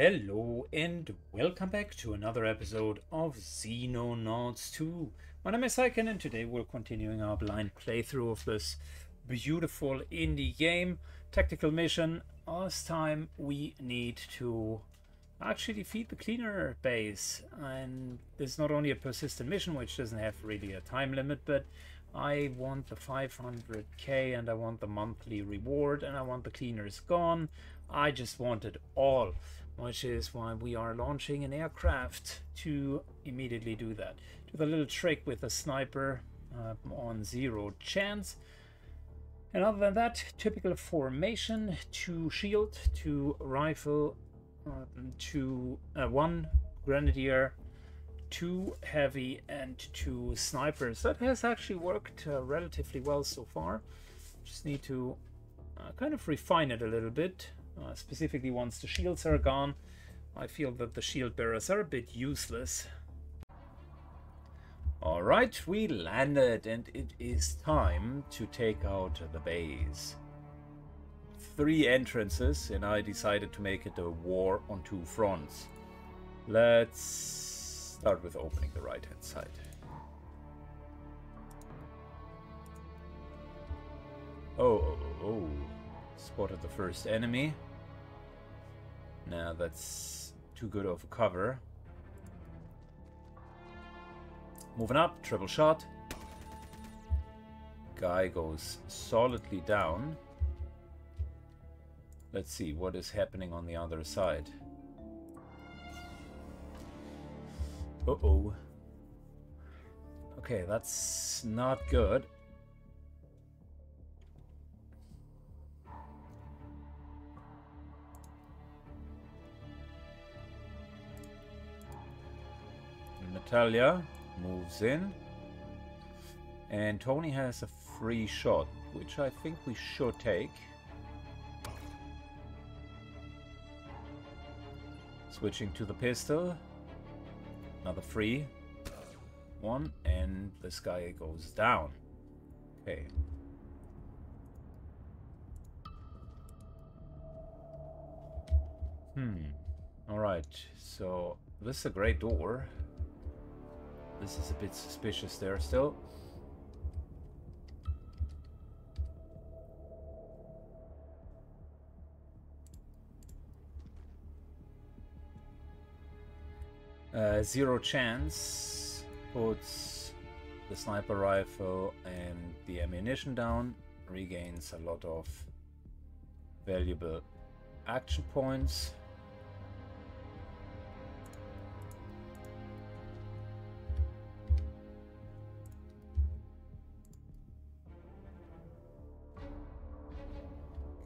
Hello and welcome back to another episode of Xenonauts 2. My name is Syken and today we're continuing our blind playthrough of this beautiful indie game. Tactical mission. Last time we need to actually defeat the cleaner base and this is not only a persistent mission which doesn't have really a time limit but I want the 500k and I want the monthly reward and I want the cleaners gone. I just want it all which is why we are launching an aircraft to immediately do that. Do the little trick with the sniper uh, on zero chance. And other than that, typical formation, two shield, two rifle, uh, two, uh, one grenadier, two heavy and two snipers. That has actually worked uh, relatively well so far. Just need to uh, kind of refine it a little bit. Uh, specifically once the shields are gone, I feel that the shield bearers are a bit useless. Alright, we landed and it is time to take out the base. Three entrances and I decided to make it a war on two fronts. Let's start with opening the right hand side. Oh, oh, oh, oh. Spotted the first enemy. Now that's too good of a cover. Moving up, triple shot. Guy goes solidly down. Let's see what is happening on the other side. Uh-oh. Okay, that's not good. Natalia moves in. And Tony has a free shot, which I think we should take. Switching to the pistol. Another free one, and this guy goes down. Okay. Hmm. Alright, so this is a great door. This is a bit suspicious there still. Uh, zero chance puts the sniper rifle and the ammunition down, regains a lot of valuable action points.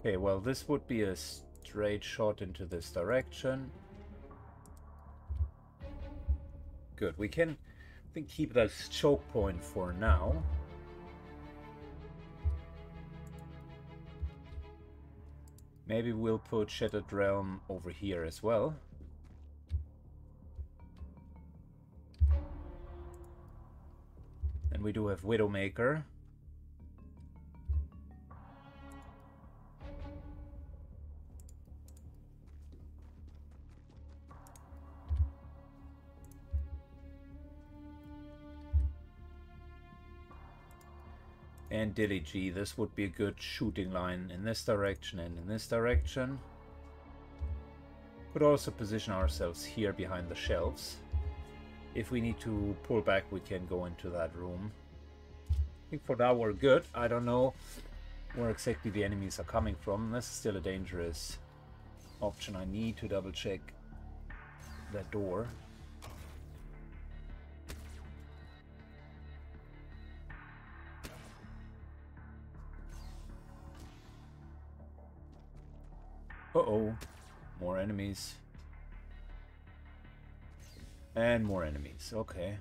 Okay, well this would be a straight shot into this direction. Good, we can I think keep that choke point for now. Maybe we'll put Shattered Realm over here as well. And we do have Widowmaker. And Dilly G. This would be a good shooting line in this direction and in this direction. Could also position ourselves here behind the shelves. If we need to pull back, we can go into that room. I think for now we're good. I don't know where exactly the enemies are coming from. This is still a dangerous option. I need to double check that door. More enemies. And more enemies. Okay.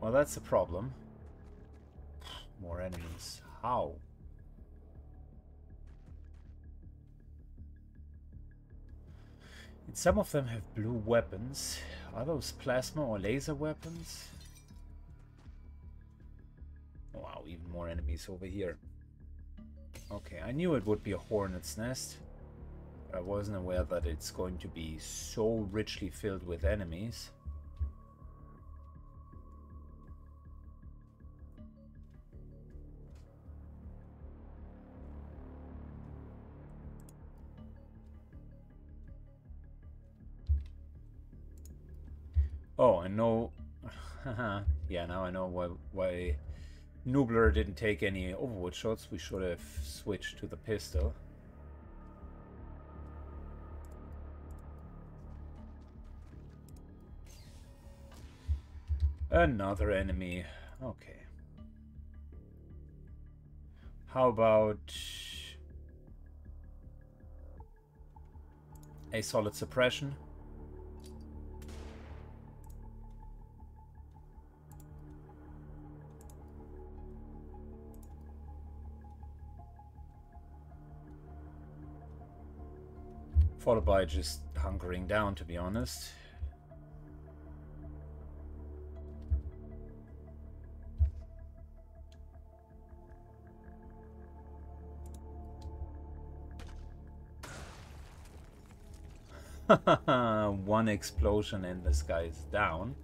Well, that's a problem. More enemies. How? And some of them have blue weapons. Are those plasma or laser weapons? Wow, even more enemies over here. Okay, I knew it would be a hornet's nest. I wasn't aware that it's going to be so richly filled with enemies. Oh, I know. yeah, now I know why why Nubler didn't take any overwatch shots. We should have switched to the pistol. Another enemy. Okay. How about a solid suppression? Followed by just hunkering down, to be honest. one explosion and this guy is down.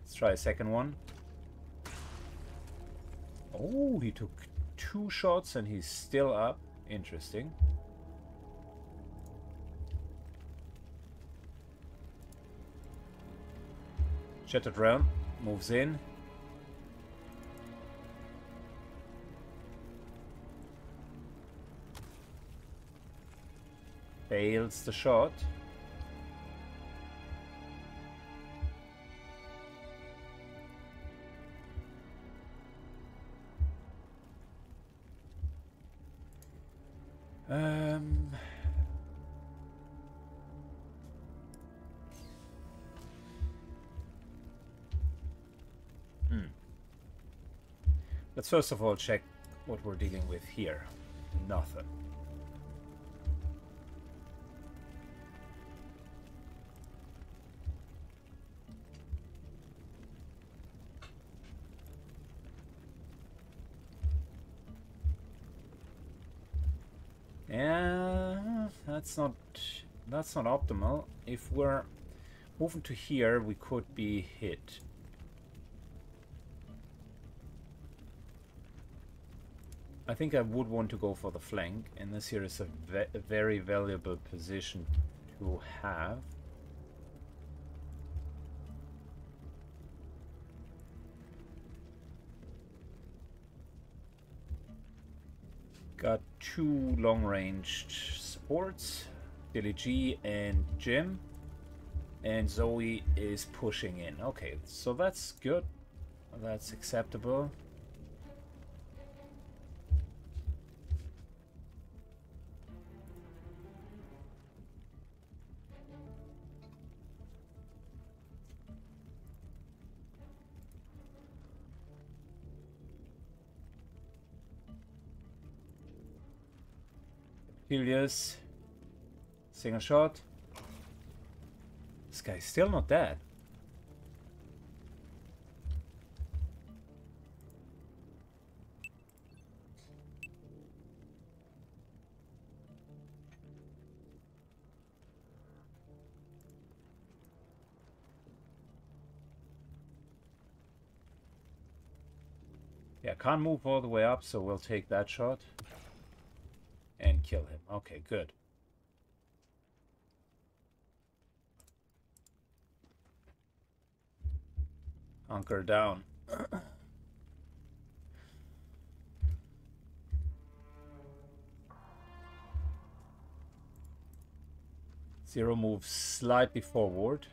Let's try a second one. Oh, he took two shots and he's still up. Interesting. Shattered Realm moves in. Fails the shot. Um... Hmm. Let's first of all check what we're dealing with here. Nothing. That's not that's not optimal. If we're moving to here, we could be hit. I think I would want to go for the flank, and this here is a, ve a very valuable position to have. Got two long-ranged supports, Billy G and Jim. And Zoe is pushing in. Okay, so that's good. That's acceptable. Helios. Single shot. This guy's still not dead. Yeah, can't move all the way up, so we'll take that shot and kill him. Okay, good. Hunker down. Zero moves slightly forward.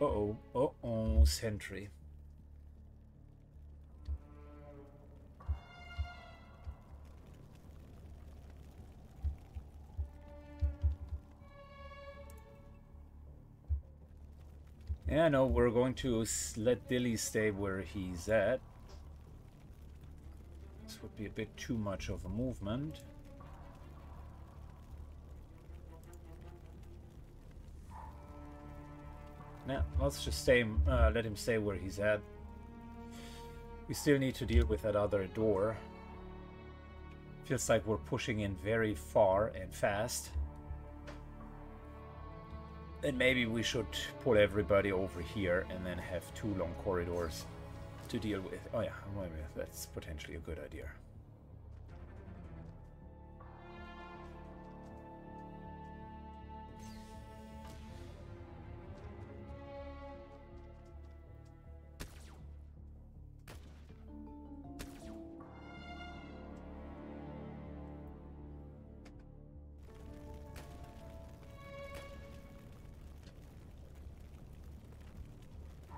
Uh-oh, uh-oh, sentry. Yeah, no, we're going to let Dilly stay where he's at. This would be a bit too much of a movement. Now, let's just stay, uh, let him stay where he's at. We still need to deal with that other door. Feels like we're pushing in very far and fast. And maybe we should pull everybody over here and then have two long corridors to deal with. Oh yeah, that's potentially a good idea.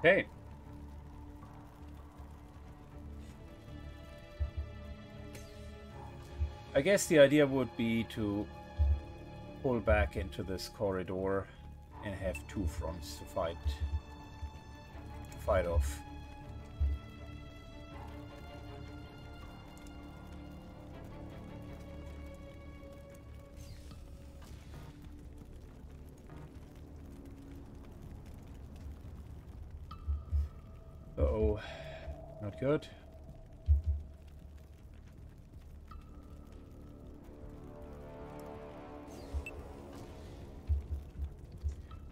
Okay. I guess the idea would be to pull back into this corridor and have two fronts to fight to fight off. Good.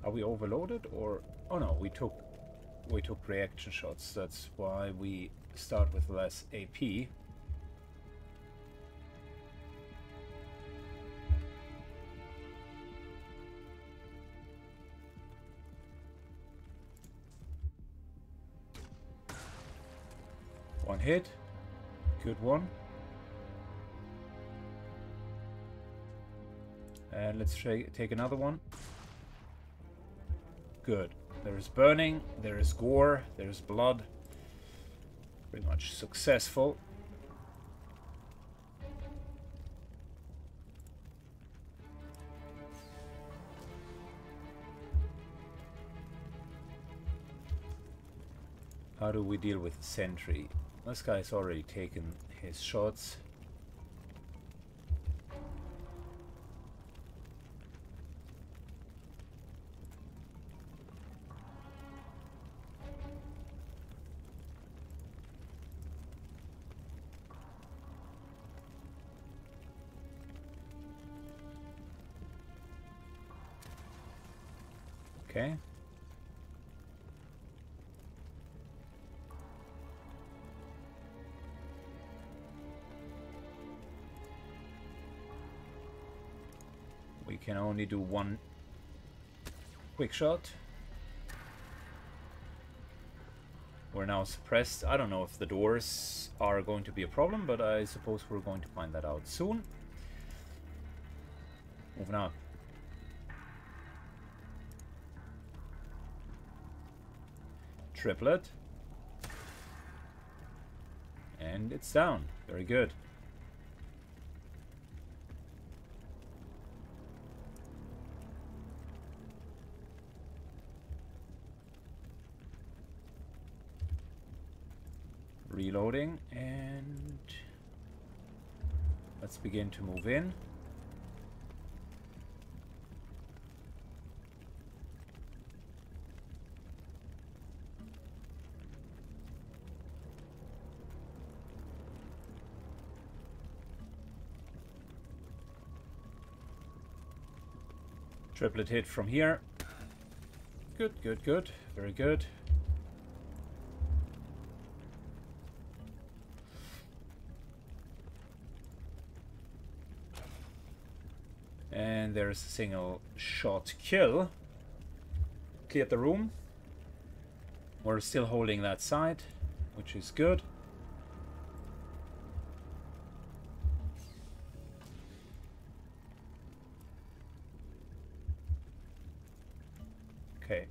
Are we overloaded or... Oh no, we took we took reaction shots. That's why we start with less AP. Hit. Good one. And let's take another one. Good. There is burning, there is gore, there is blood. Pretty much successful. How do we deal with sentry? This guy's already taken his shots. Only do one quick shot. We're now suppressed. I don't know if the doors are going to be a problem, but I suppose we're going to find that out soon. Moving on. triplet. And it's down. Very good. Reloading and let's begin to move in. Triplet hit from here. Good, good, good. Very good. A single shot kill. Cleared the room. We're still holding that side, which is good. Okay.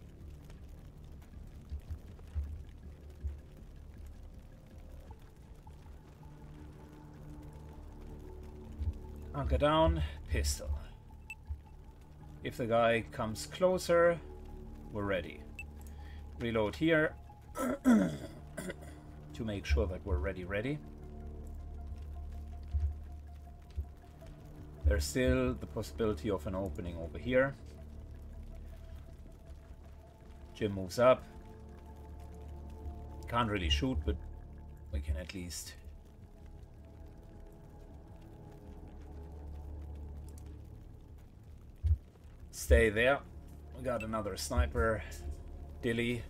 Anchor down, pistol. If the guy comes closer, we're ready. Reload here to make sure that we're ready ready. There's still the possibility of an opening over here. Jim moves up. Can't really shoot, but we can at least stay there. We got another sniper. Dilly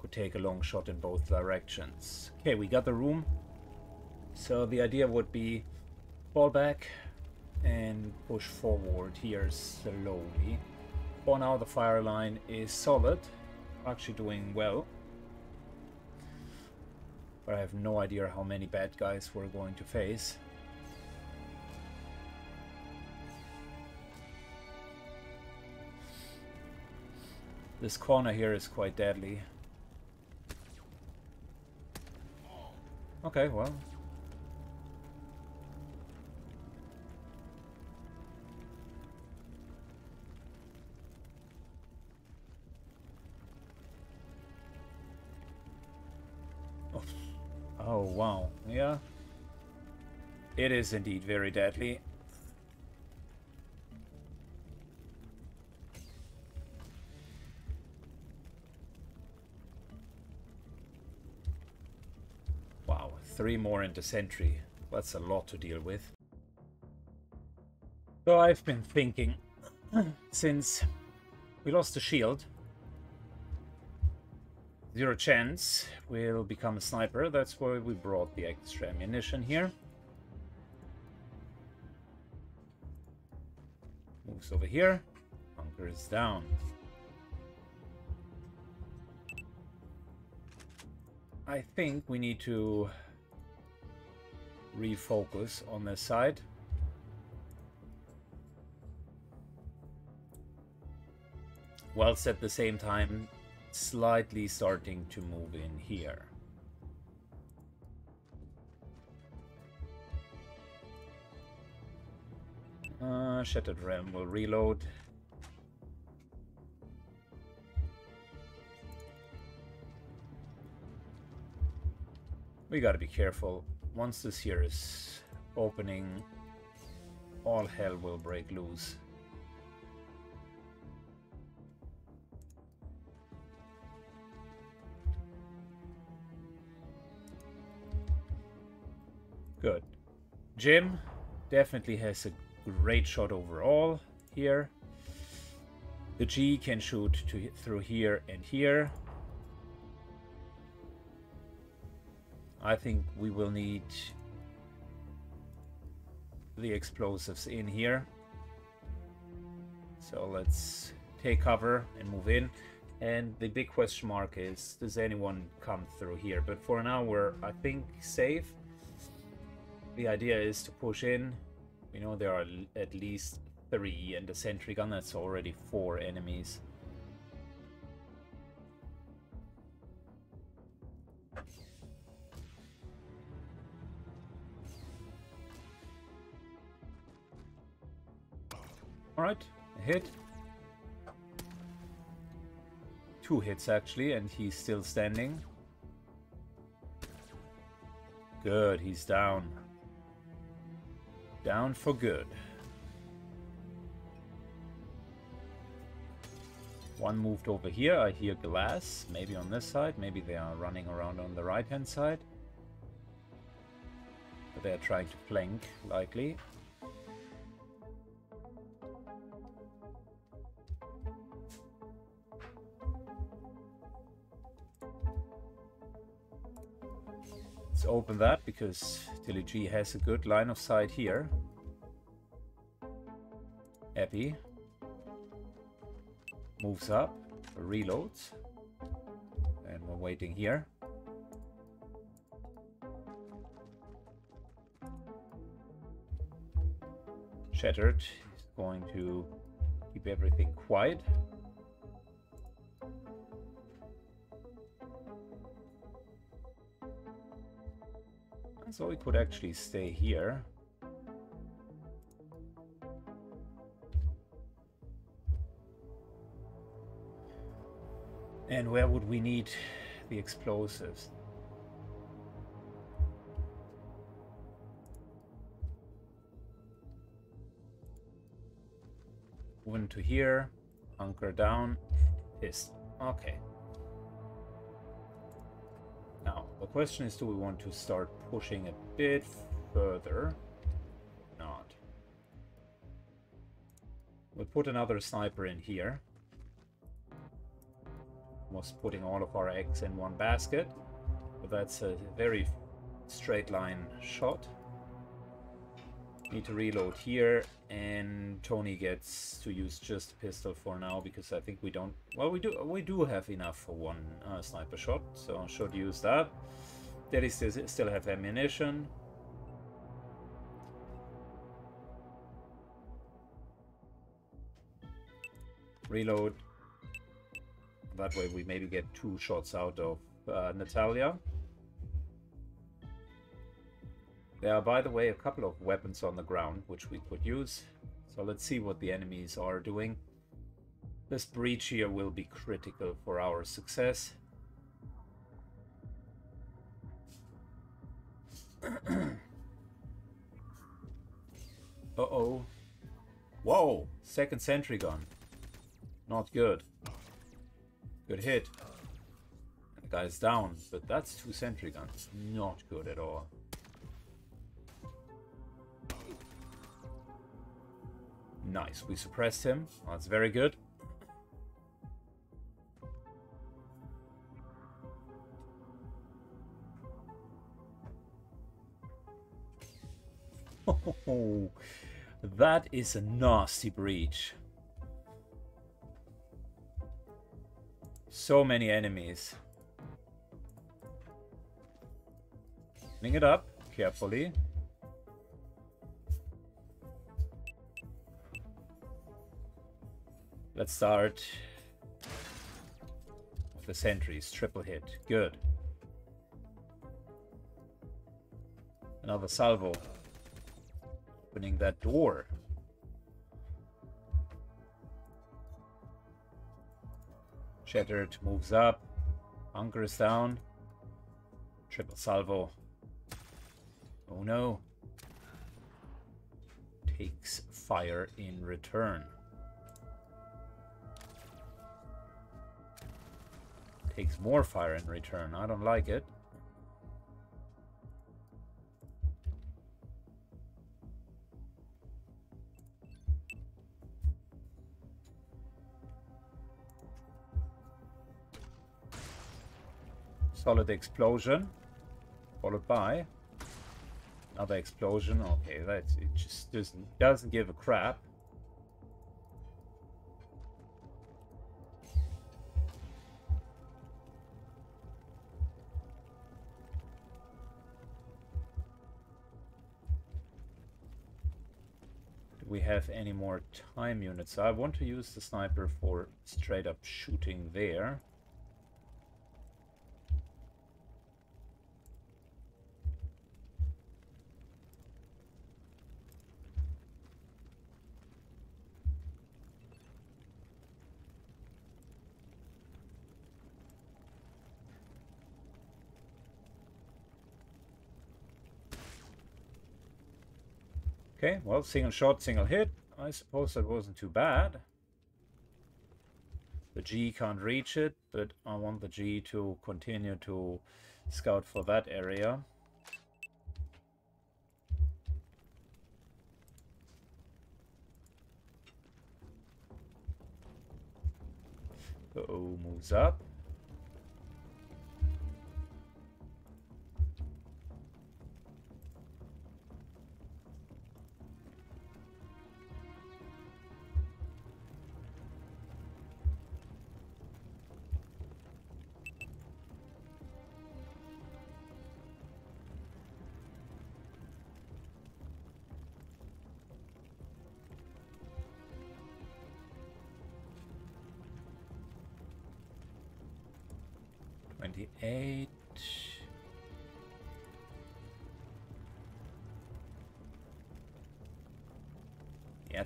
could take a long shot in both directions. Okay, we got the room. So the idea would be fall back and push forward here slowly. For now the fire line is solid. Actually doing well. But I have no idea how many bad guys we're going to face. This corner here is quite deadly. Okay, well. Oh, wow. Yeah. It is indeed very deadly. Three more into sentry. That's a lot to deal with. So I've been thinking, since we lost the shield, zero chance we'll become a sniper. That's why we brought the extra ammunition here. Moves over here. Bunker is down. I think we need to refocus on this side. Whilst at the same time slightly starting to move in here. Uh, Shattered Realm will reload. We gotta be careful once this here is opening, all hell will break loose. Good. Jim definitely has a great shot overall here. The G can shoot to, through here and here. I think we will need the explosives in here. So let's take cover and move in. And the big question mark is, does anyone come through here? But for now, we're, I think, safe. The idea is to push in. We know there are at least three, and the sentry gun, that's already four enemies. Alright, a hit. Two hits actually, and he's still standing. Good, he's down. Down for good. One moved over here. I hear glass. Maybe on this side. Maybe they are running around on the right-hand side. They're trying to flank, likely. Open that because Dilly G has a good line of sight here. Epi moves up, reloads, and we're waiting here. Shattered is going to keep everything quiet. So we could actually stay here. And where would we need the explosives? Move to here, hunker down, pissed. Okay. Question is, do we want to start pushing a bit further? Not. We'll put another sniper in here. Almost putting all of our eggs in one basket. But that's a very straight line shot. Need to reload here, and Tony gets to use just a pistol for now because I think we don't. Well, we do. We do have enough for one uh, sniper shot, so I should use that. Is still have ammunition. Reload. That way we maybe get two shots out of uh, Natalia. There are, by the way, a couple of weapons on the ground which we could use. So let's see what the enemies are doing. This breach here will be critical for our success. Uh-oh. Whoa! Second sentry gun. Not good. Good hit. The guy's down, but that's two sentry guns. Not good at all. Nice, we suppressed him. That's very good. Oh, that is a nasty breach. So many enemies. Bring it up carefully. Let's start the sentries. Triple hit. Good. Another salvo. Opening that door. Shattered moves up. Bunker is down. Triple salvo. Oh no. Takes fire in return. Takes more fire in return. I don't like it. Solid explosion. Followed by another explosion. Okay, that it just doesn't doesn't give a crap. Have any more time units. I want to use the sniper for straight up shooting there. Okay, well, single shot, single hit. I suppose that wasn't too bad. The G can't reach it, but I want the G to continue to scout for that area. The O moves up.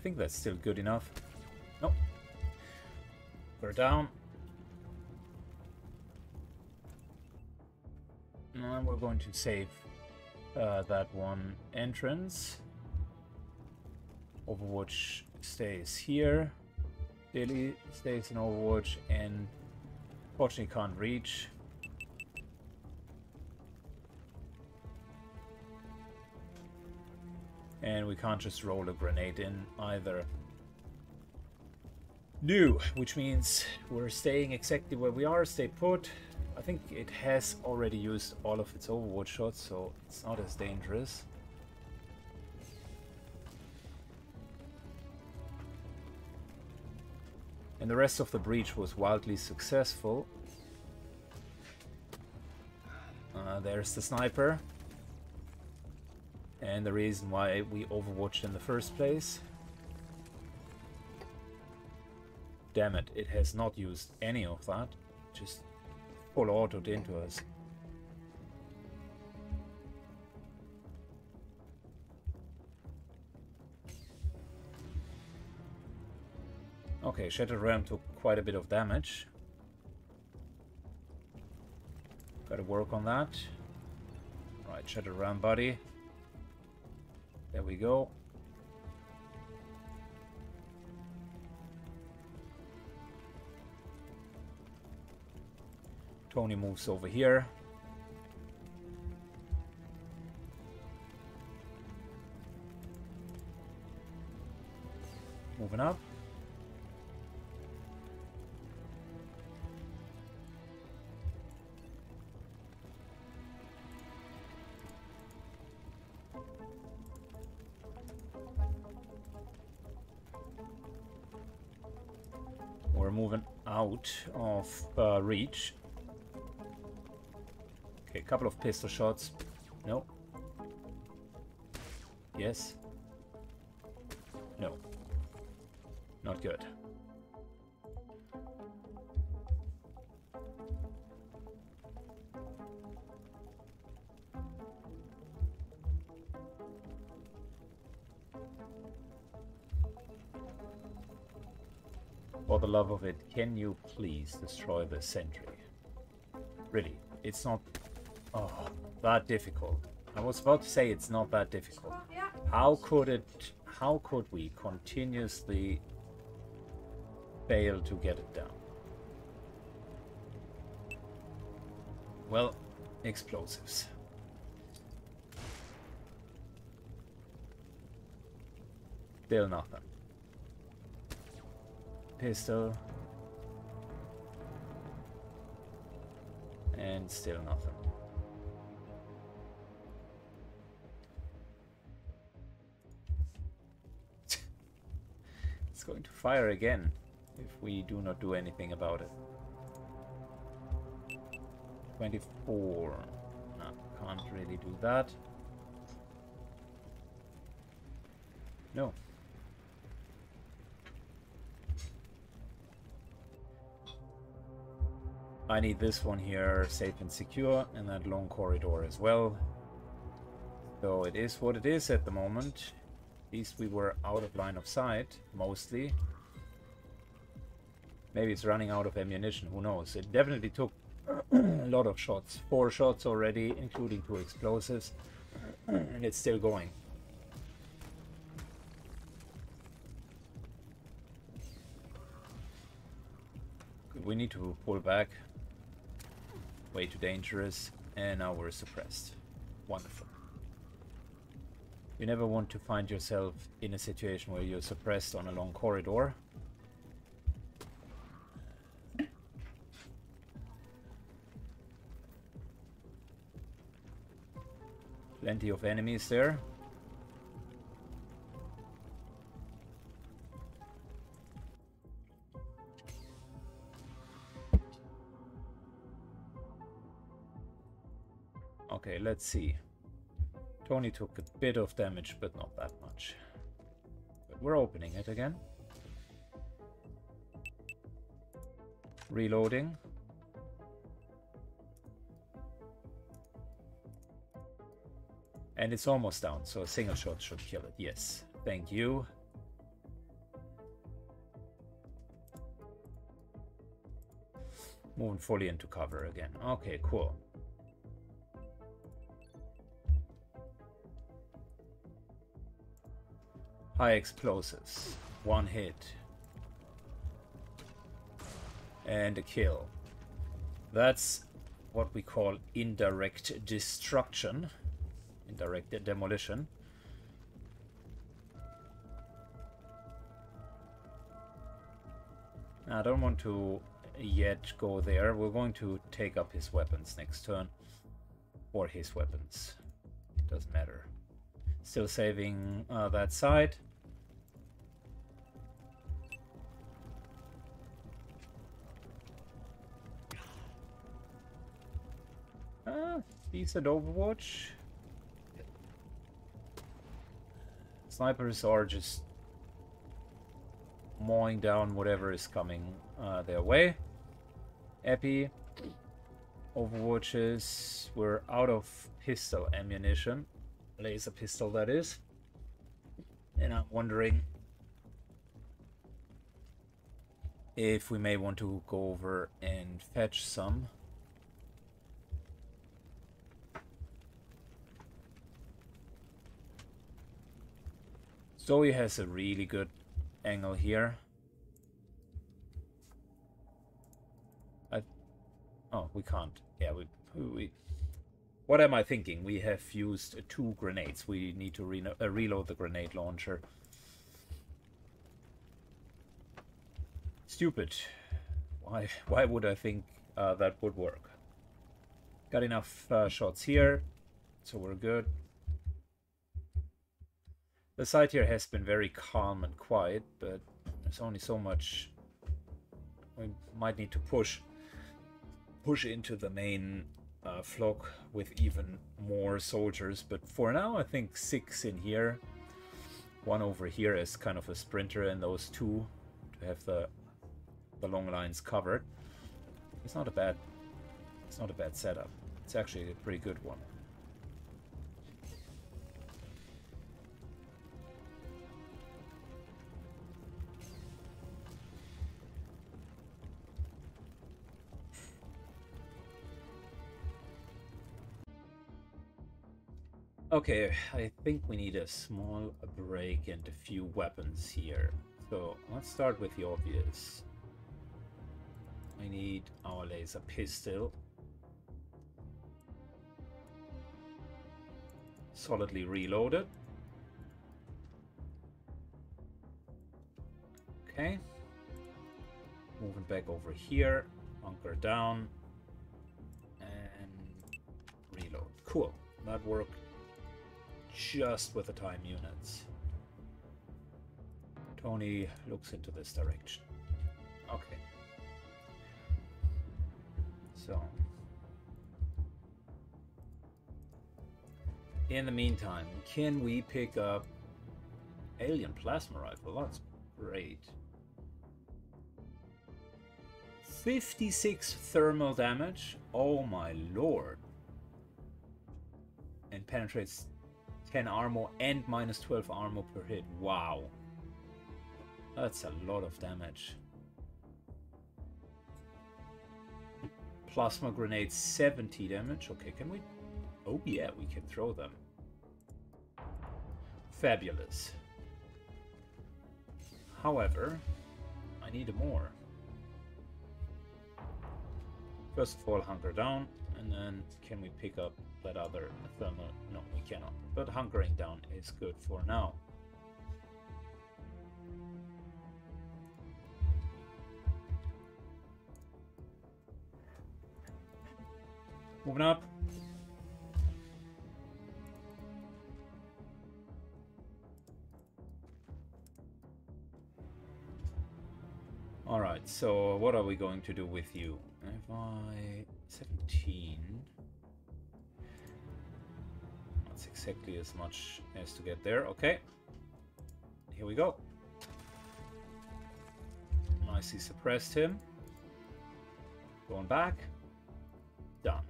Think that's still good enough. Nope. We're down. And we're going to save uh, that one entrance. Overwatch stays here. Dilly stays in Overwatch and fortunately can't reach. And we can't just roll a grenade in either. New, which means we're staying exactly where we are, stay put. I think it has already used all of its overwatch shots, so it's not as dangerous. And the rest of the breach was wildly successful. Uh, there's the sniper. And the reason why we overwatched in the first place. Damn it, it has not used any of that. Just full autoed into us. Okay, Shattered Realm took quite a bit of damage. Gotta work on that. Right, Shattered Realm body. There we go. Tony moves over here. Moving up. Out of uh, reach. Okay, a couple of pistol shots. No. Yes. No. Not good. Love of it, can you please destroy the sentry? Really, it's not oh, that difficult. I was about to say it's not that difficult. How could it, how could we continuously fail to get it down? Well, explosives. Still nothing. Pistol. And still nothing. it's going to fire again if we do not do anything about it. 24. No, can't really do that. No. I need this one here safe and secure and that long corridor as well. So it is what it is at the moment. At least we were out of line of sight, mostly. Maybe it's running out of ammunition, who knows. It definitely took a lot of shots. Four shots already, including two explosives. and it's still going. We need to pull back. Way too dangerous. And now we're suppressed. Wonderful. You never want to find yourself in a situation where you're suppressed on a long corridor. Plenty of enemies there. Let's see. Tony took a bit of damage, but not that much. But we're opening it again. Reloading. And it's almost down, so a single shot should kill it. Yes, thank you. Moving fully into cover again. Okay, cool. High explosives. One hit. And a kill. That's what we call indirect destruction. Indirect demolition. I don't want to yet go there. We're going to take up his weapons next turn. Or his weapons. It doesn't matter. Still saving uh, that side. Ah, decent Overwatch. Snipers are just mowing down whatever is coming uh, their way. Epi, Overwatches, we're out of pistol ammunition. Laser pistol, that is. And I'm wondering if we may want to go over and fetch some. Zoe has a really good angle here. I, oh, we can't. Yeah, we, we. What am I thinking? We have used two grenades. We need to re uh, reload the grenade launcher. Stupid. Why? Why would I think uh, that would work? Got enough uh, shots here, so we're good. The site here has been very calm and quiet, but there's only so much we might need to push push into the main uh, flock with even more soldiers. But for now, I think six in here. One over here as kind of a sprinter, and those two to have the the long lines covered. It's not a bad it's not a bad setup. It's actually a pretty good one. Okay, I think we need a small break and a few weapons here. So let's start with the obvious. We need our laser pistol. Solidly reloaded. Okay. Moving back over here. Bunker down. And reload. Cool. That worked just with the time units. Tony looks into this direction. Okay. So. In the meantime, can we pick up alien plasma rifle? That's great. 56 thermal damage? Oh my lord. And penetrates 10 armor and minus 12 armor per hit. Wow. That's a lot of damage. Plasma grenade 70 damage. Okay, can we... Oh yeah, we can throw them. Fabulous. However, I need more. First of all, hunker down, and then can we pick up that other thermal? No, we cannot. But hunkering down is good for now. Moving up. Alright, so what are we going to do with you? If I... 17... exactly as much as to get there. Okay. Here we go. Nicely suppressed him. Going back. Done.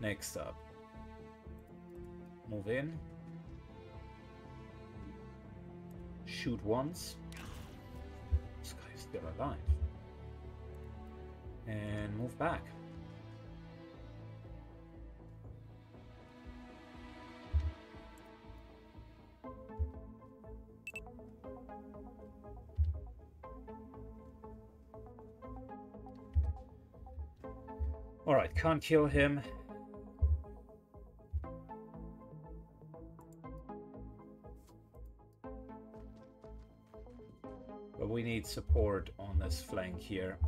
Next up. Move in. Shoot once. This guy's still alive. And move back. Can't kill him. But we need support on this flank here.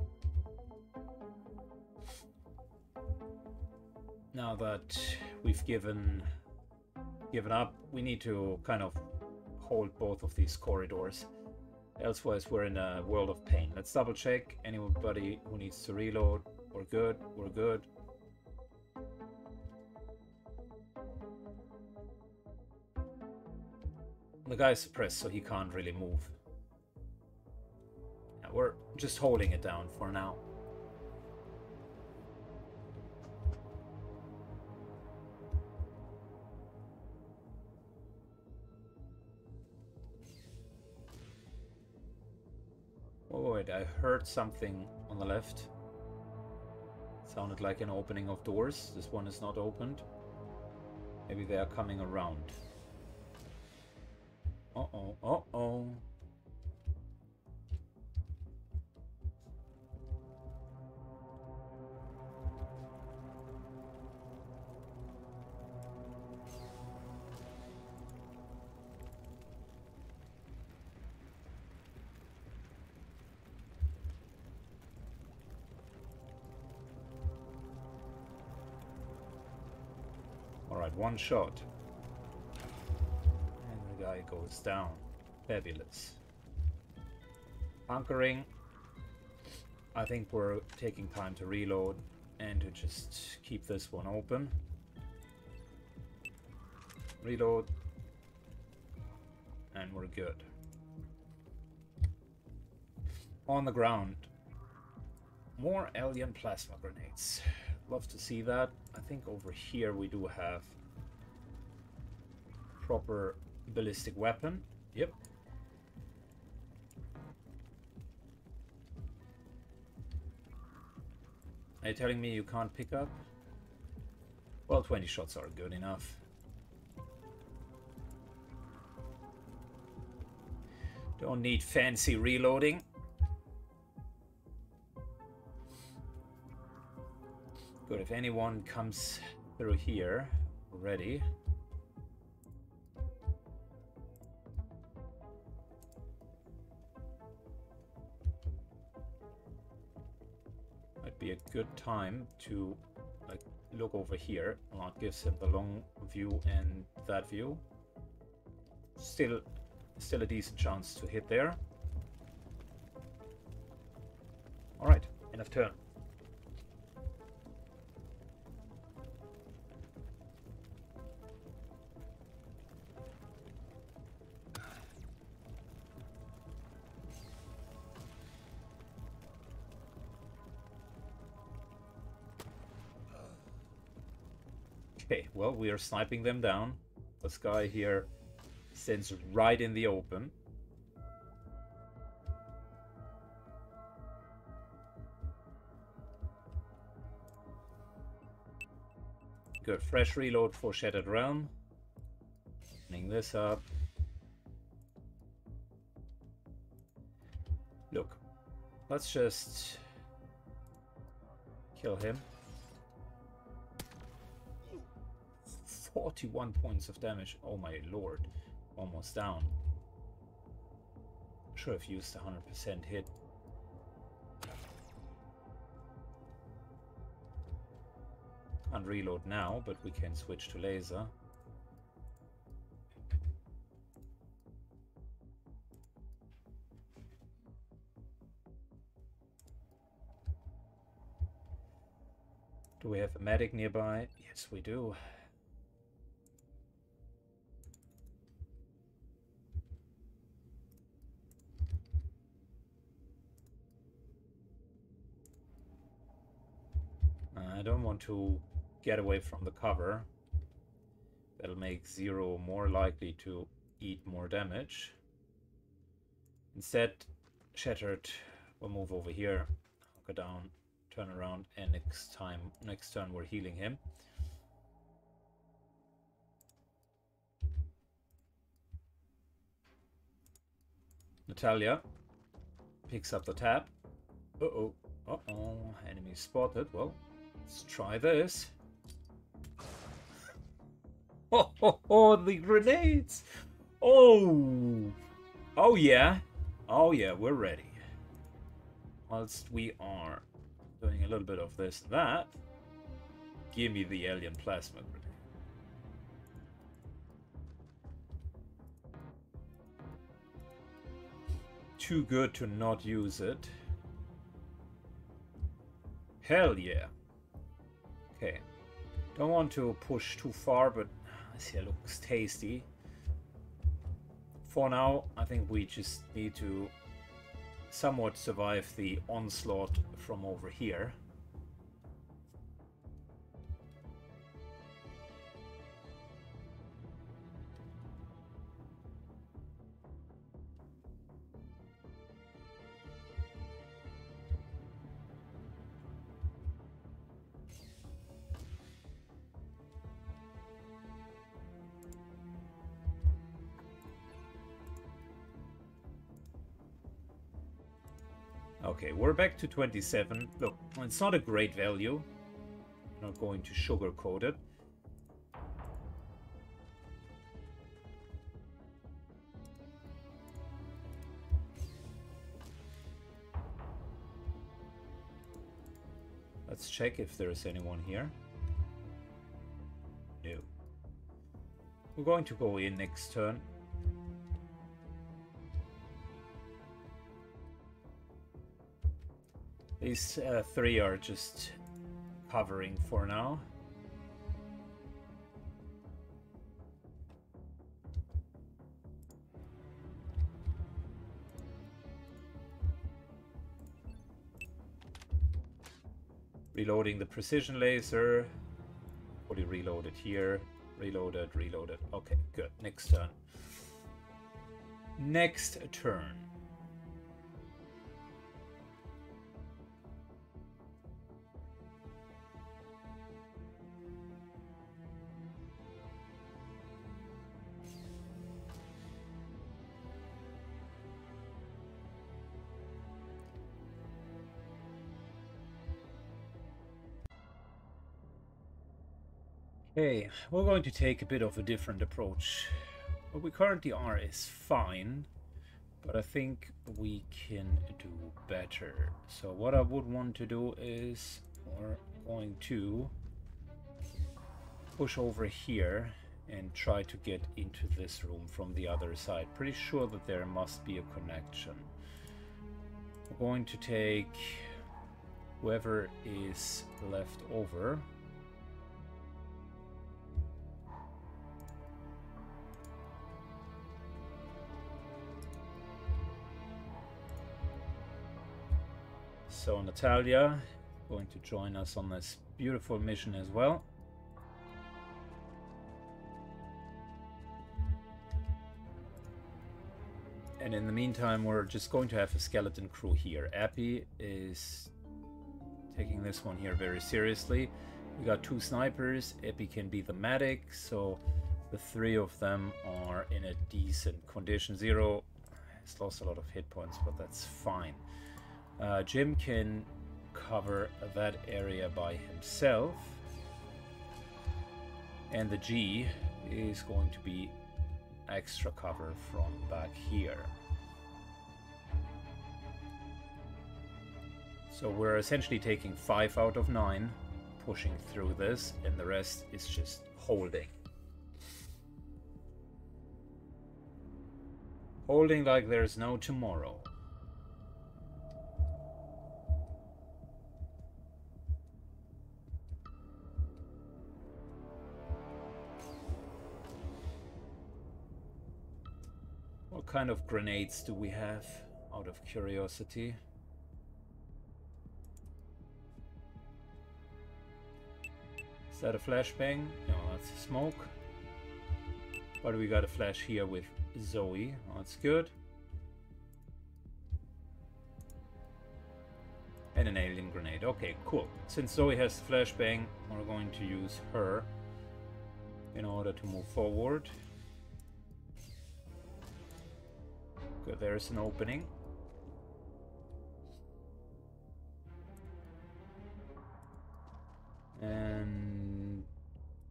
Now that we've given given up, we need to kind of hold both of these corridors. Elsewise, we're in a world of pain. Let's double check. Anybody who needs to reload, we're good, we're good. The guy's suppressed, so he can't really move. Yeah, we're just holding it down for now. Oh, wait, I heard something on the left. Sounded like an opening of doors. This one is not opened. Maybe they are coming around. Uh-oh, uh-oh. Alright, one shot goes down. Fabulous. Bunkering. I think we're taking time to reload and to just keep this one open. Reload. And we're good. On the ground. More alien plasma grenades. Love to see that. I think over here we do have proper ballistic weapon. Yep. Are you telling me you can't pick up? Well, 20 shots are good enough. Don't need fancy reloading. Good, if anyone comes through here already, be a good time to like look over here. Uh, well, it gives him the long view and that view. Still, still a decent chance to hit there. All right, enough turn. Well, we are sniping them down. This guy here stands right in the open. Good, fresh reload for Shattered Realm. Opening this up. Look, let's just kill him. 41 points of damage. Oh my lord. Almost down. Should have used 100% hit. Can't reload now, but we can switch to laser. Do we have a medic nearby? Yes, we do. Don't want to get away from the cover. That'll make Zero more likely to eat more damage. Instead, Shattered will move over here, go down, turn around, and next time, next turn we're healing him. Natalia picks up the tab. Uh-oh. Uh-oh. Enemy spotted. Well, Let's try this. Oh, oh, oh, the grenades! Oh! Oh, yeah. Oh, yeah, we're ready. whilst we are doing a little bit of this that, give me the alien plasma grenade. Too good to not use it. Hell yeah. Okay. Don't want to push too far, but this here looks tasty. For now, I think we just need to somewhat survive the onslaught from over here. We're back to 27. Look, it's not a great value. I'm not going to sugarcoat it. Let's check if there's anyone here. No. We're going to go in next turn. These uh, three are just covering for now. Reloading the precision laser. Fully reloaded here. Reloaded, reloaded. Okay, good. Next turn. Next turn. Okay, we're going to take a bit of a different approach. What we currently are is fine, but I think we can do better. So what I would want to do is we're going to push over here and try to get into this room from the other side. Pretty sure that there must be a connection. We're going to take whoever is left over So Natalia going to join us on this beautiful mission as well. And in the meantime, we're just going to have a skeleton crew here. Appy is taking this one here very seriously. We got two snipers. Epi can be the medic, so the three of them are in a decent condition. Zero has lost a lot of hit points, but that's fine. Uh, Jim can cover that area by himself. And the G is going to be extra cover from back here. So we're essentially taking 5 out of 9, pushing through this, and the rest is just holding. Holding like there's no tomorrow. Kind of grenades do we have, out of curiosity? Is that a flashbang? No, that's smoke. But we got a flash here with Zoe. That's good. And an alien grenade. Okay, cool. Since Zoe has flashbang, we're going to use her in order to move forward. Good, there's an opening. And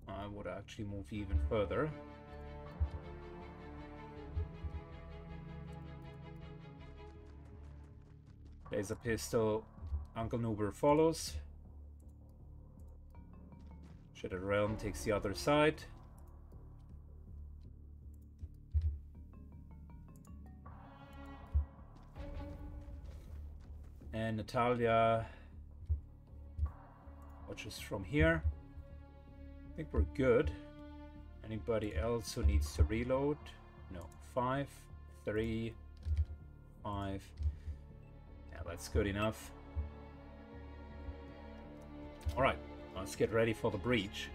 I would actually move even further. Laser pistol. Uncle Nuber follows. Shattered Realm takes the other side. And Natalia watches from here. I think we're good. Anybody else who needs to reload? No. Five, three, five. Yeah, that's good enough. Alright, let's get ready for the breach.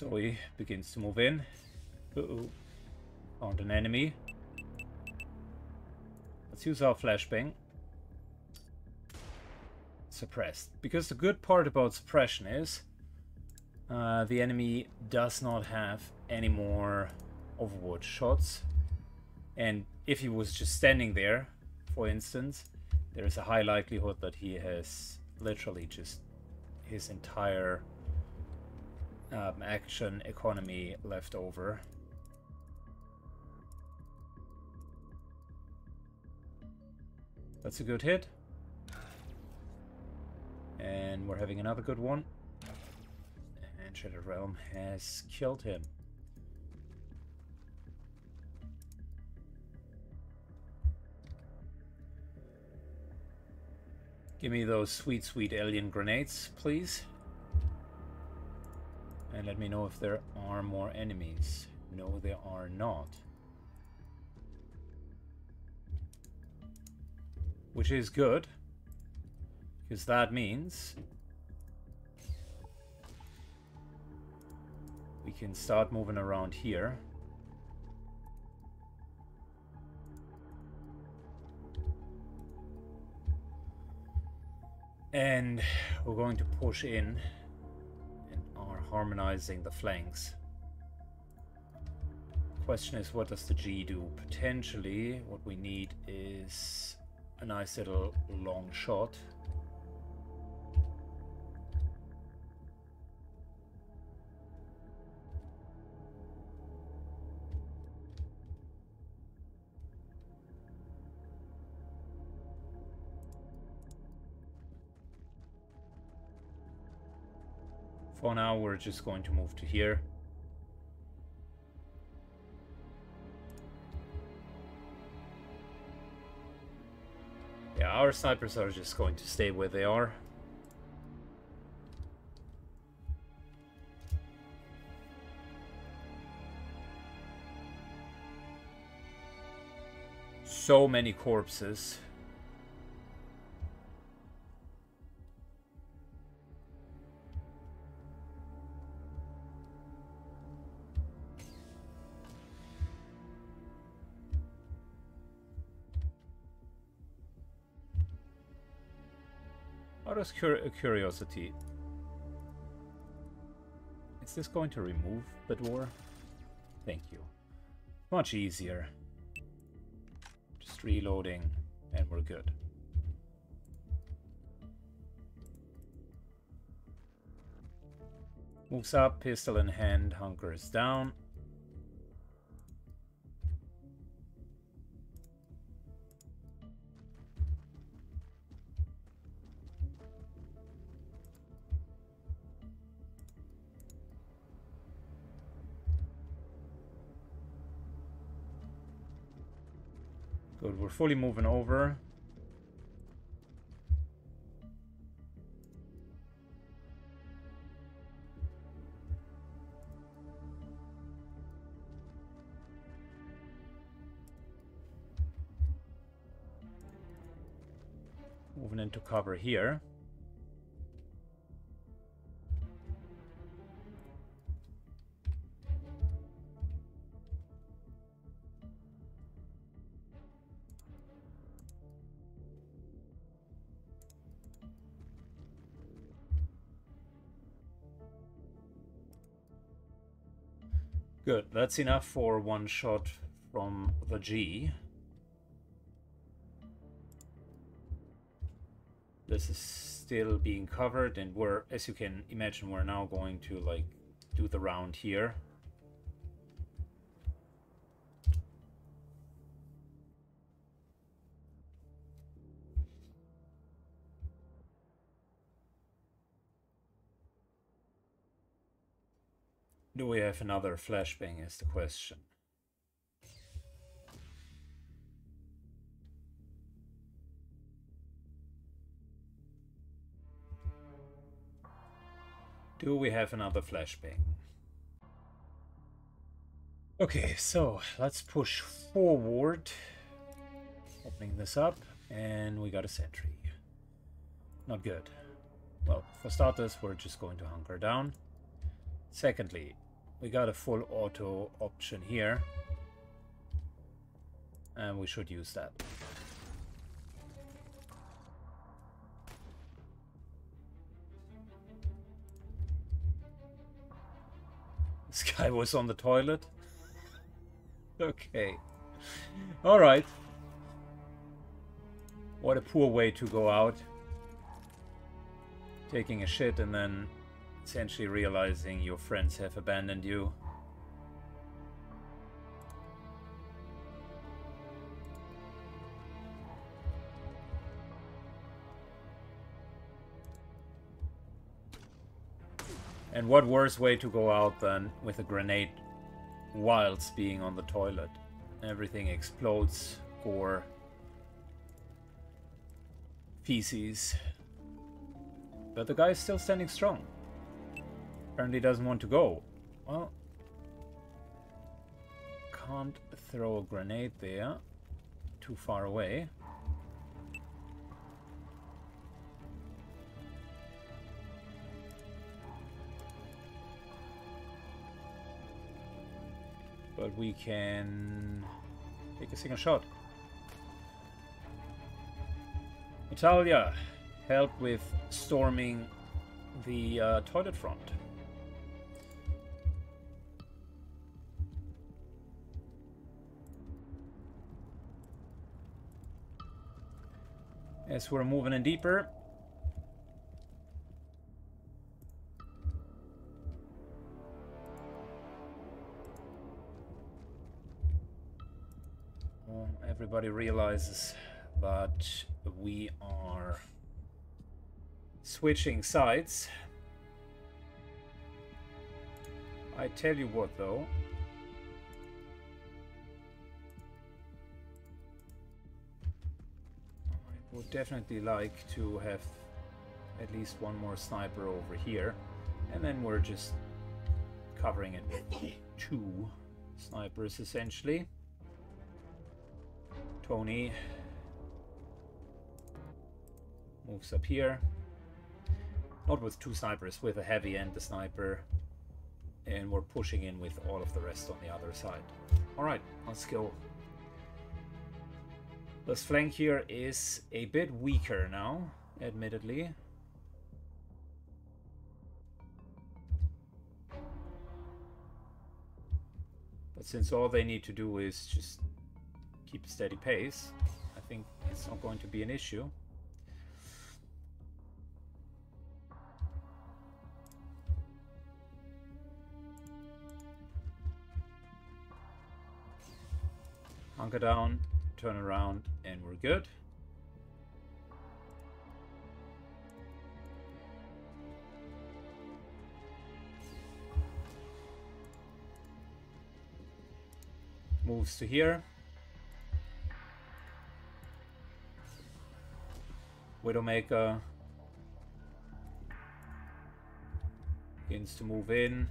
Zoe begins to move in. Uh-oh. Found an enemy. Let's use our flashbang. Suppressed. Because the good part about suppression is uh, the enemy does not have any more overwatch shots. And if he was just standing there, for instance, there is a high likelihood that he has literally just his entire um, action economy left over. That's a good hit. And we're having another good one. And Shattered Realm has killed him. Give me those sweet, sweet alien grenades, please. And let me know if there are more enemies. No, there are not. Which is good. Because that means... We can start moving around here. And we're going to push in harmonizing the flanks. Question is, what does the G do? Potentially, what we need is a nice little long shot. For now, we're just going to move to here. Yeah, our snipers are just going to stay where they are. So many corpses. Out cur uh, curiosity, is this going to remove the door? Thank you. Much easier. Just reloading and we're good. Moves up, pistol in hand, hunkers down. We're fully moving over. Moving into cover here. Good, that's enough for one shot from the G. This is still being covered and we're, as you can imagine, we're now going to like do the round here. We have another flashbang is the question. Do we have another flashbang? Okay, so let's push forward. Opening this up, and we got a sentry. Not good. Well, for starters, we're just going to hunker down. Secondly, we got a full auto option here. And we should use that. This guy was on the toilet? okay. Alright. What a poor way to go out. Taking a shit and then essentially realizing your friends have abandoned you. And what worse way to go out than with a grenade whilst being on the toilet? Everything explodes or feces. But the guy is still standing strong. Apparently doesn't want to go. Well, can't throw a grenade there. Too far away. But we can take a single shot. Natalia, help with storming the uh, toilet front. As we're moving in deeper, everybody realizes that we are switching sides. I tell you what though, would definitely like to have at least one more sniper over here and then we're just covering it with two snipers essentially. Tony moves up here. Not with two snipers, with a heavy and the sniper. And we're pushing in with all of the rest on the other side. Alright, let's go. This flank here is a bit weaker now, admittedly. But since all they need to do is just keep a steady pace, I think it's not going to be an issue. Hunker down, turn around, and we're good. Moves to here. Widowmaker begins to move in.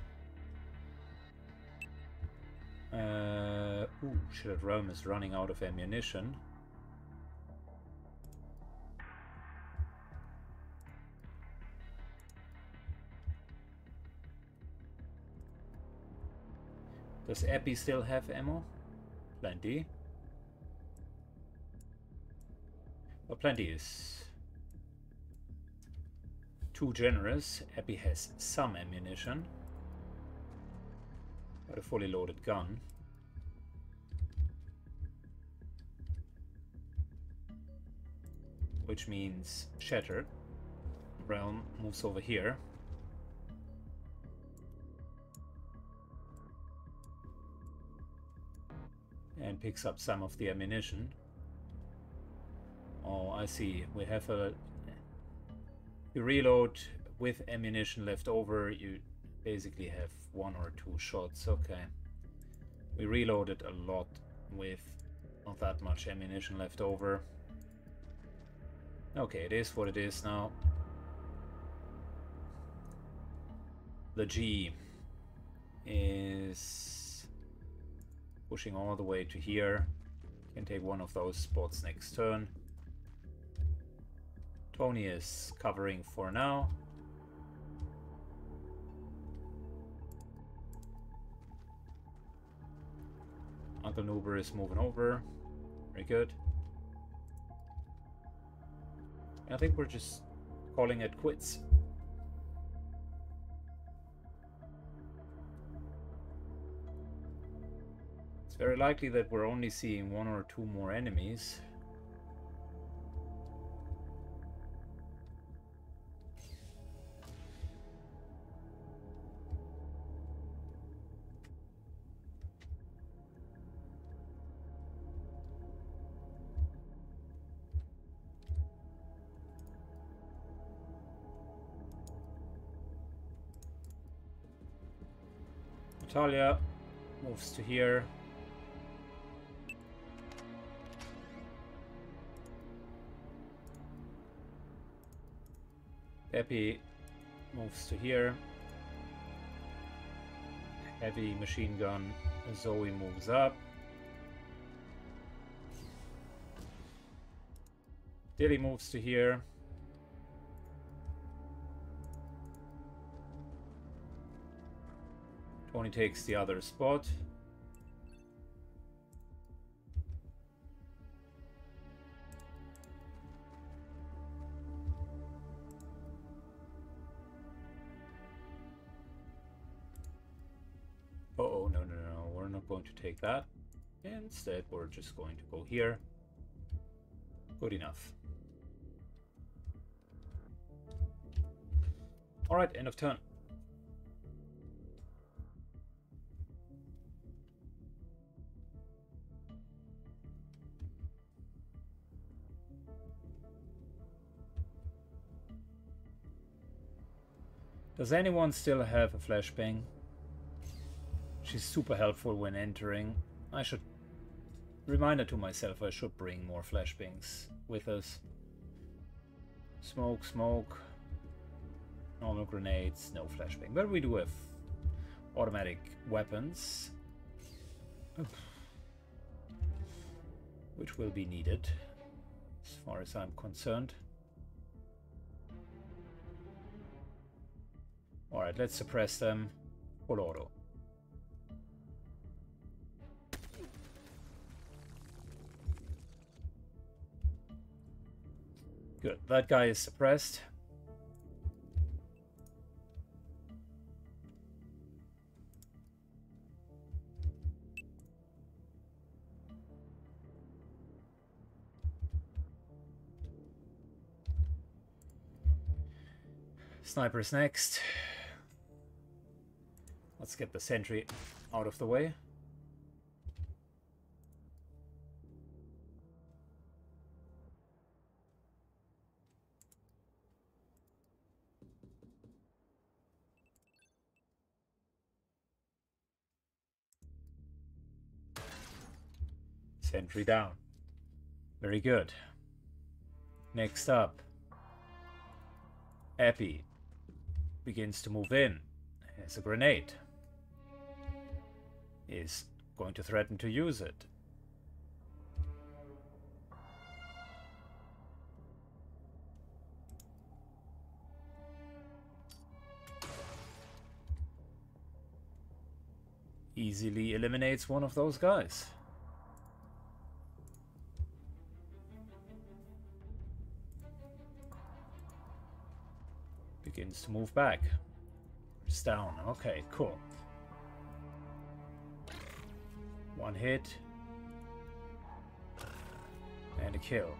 Uh, ooh, Shattered Realm is running out of ammunition. Does Epi still have ammo? Plenty. Well, plenty is too generous. Epi has some ammunition. Got a fully loaded gun. Which means Shattered Realm moves over here. And picks up some of the ammunition. Oh, I see. We have a... You reload with ammunition left over, you basically have one or two shots. Okay. We reloaded a lot with not that much ammunition left over. Okay, it is what it is now. The G is pushing all the way to here. Can take one of those spots next turn. Tony is covering for now. Uncle Nuber is moving over. Very good. I think we're just calling it quits. It's very likely that we're only seeing one or two more enemies. Natalia moves to here. Epi moves to here. Heavy machine gun Zoe moves up. Dilly moves to here. Tony takes the other spot. Uh oh, no, no, no, we're not going to take that. Instead, we're just going to go here. Good enough. Alright, end of turn. Does anyone still have a flashbang? She's super helpful when entering. I should... Reminder to myself, I should bring more flashbangs with us. Smoke, smoke. Normal grenades, no flashbang. But we do have automatic weapons. Which will be needed, as far as I'm concerned. Alright, let's suppress them. Full auto. Good, that guy is suppressed. Sniper's next. Let's get the sentry out of the way. Sentry down. Very good. Next up, Epi begins to move in. Has a grenade is going to threaten to use it. Easily eliminates one of those guys. Begins to move back. It's down. Okay, cool. One hit. And a kill.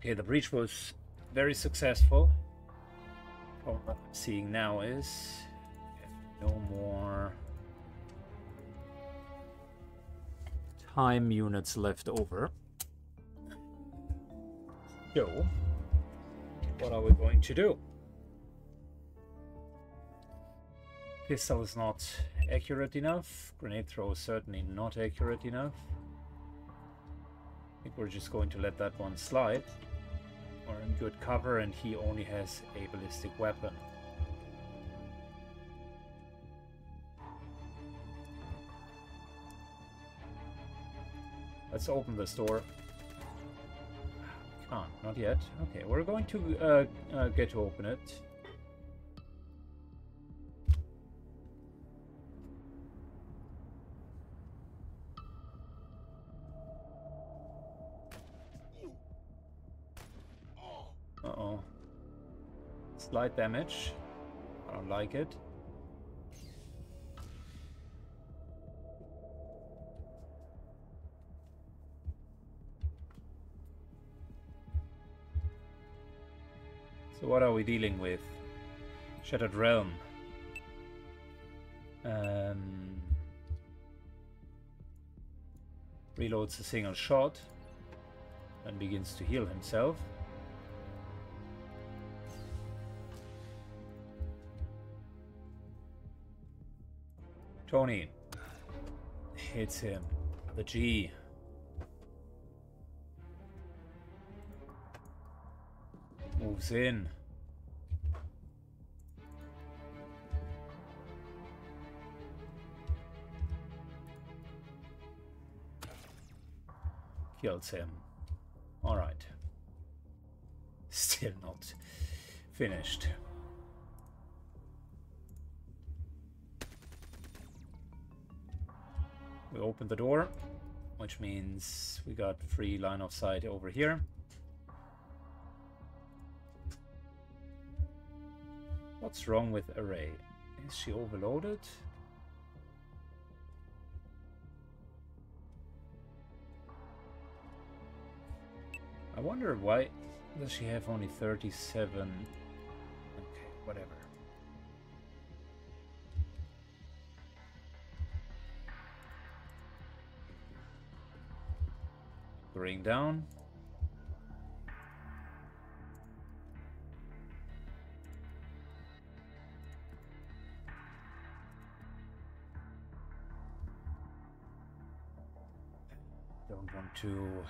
Okay, the breach was very successful. What I'm seeing now is no more time units left over. So, what are we going to do? Pistol is not accurate enough. Grenade throw is certainly not accurate enough. I think we're just going to let that one slide. We're in good cover and he only has a ballistic weapon. Let's open this door. Can't, not yet. Okay, we're going to uh, uh, get to open it. Uh-oh. Slight damage. I don't like it. So what are we dealing with? Shattered Realm. Um, reloads a single shot and begins to heal himself. Tony hits him. The G. Moves in. Kills him. Alright. Still not finished. We open the door, which means we got free line of sight over here. What's wrong with Array? Is she overloaded? I wonder why does she have only 37? Okay, whatever. Bring down. Want to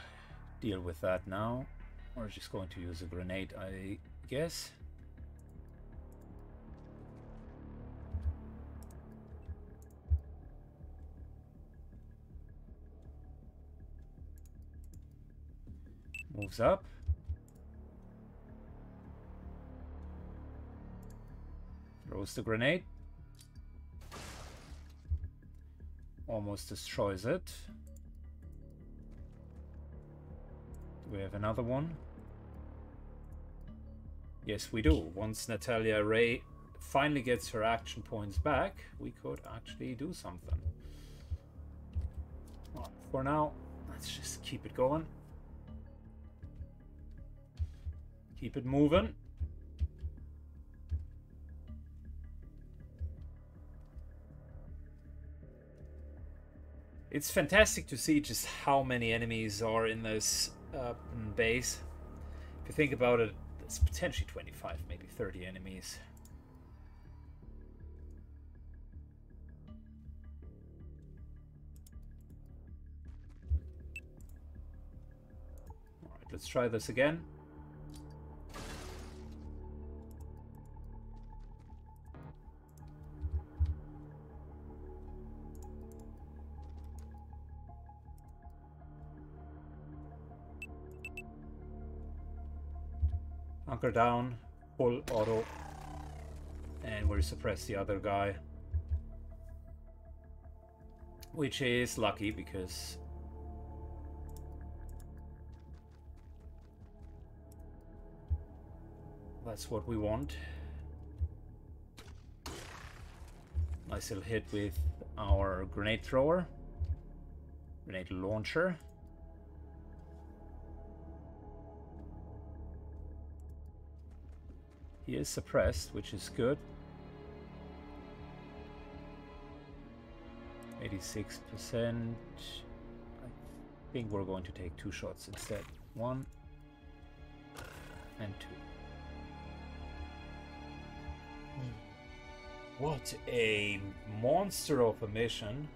deal with that now. We're just going to use a grenade, I guess. Moves up. Throws the grenade. Almost destroys it. We have another one? Yes, we do. Once Natalia Ray finally gets her action points back, we could actually do something. Well, for now, let's just keep it going. Keep it moving. It's fantastic to see just how many enemies are in this uh, base. If you think about it, it's potentially 25, maybe 30 enemies. Alright, let's try this again. Hunker down, full auto, and we suppress the other guy. Which is lucky because that's what we want. Nice little hit with our grenade thrower, grenade launcher. He is suppressed, which is good. 86%. I think we're going to take two shots instead. One and two. Hmm. What a monster of a mission.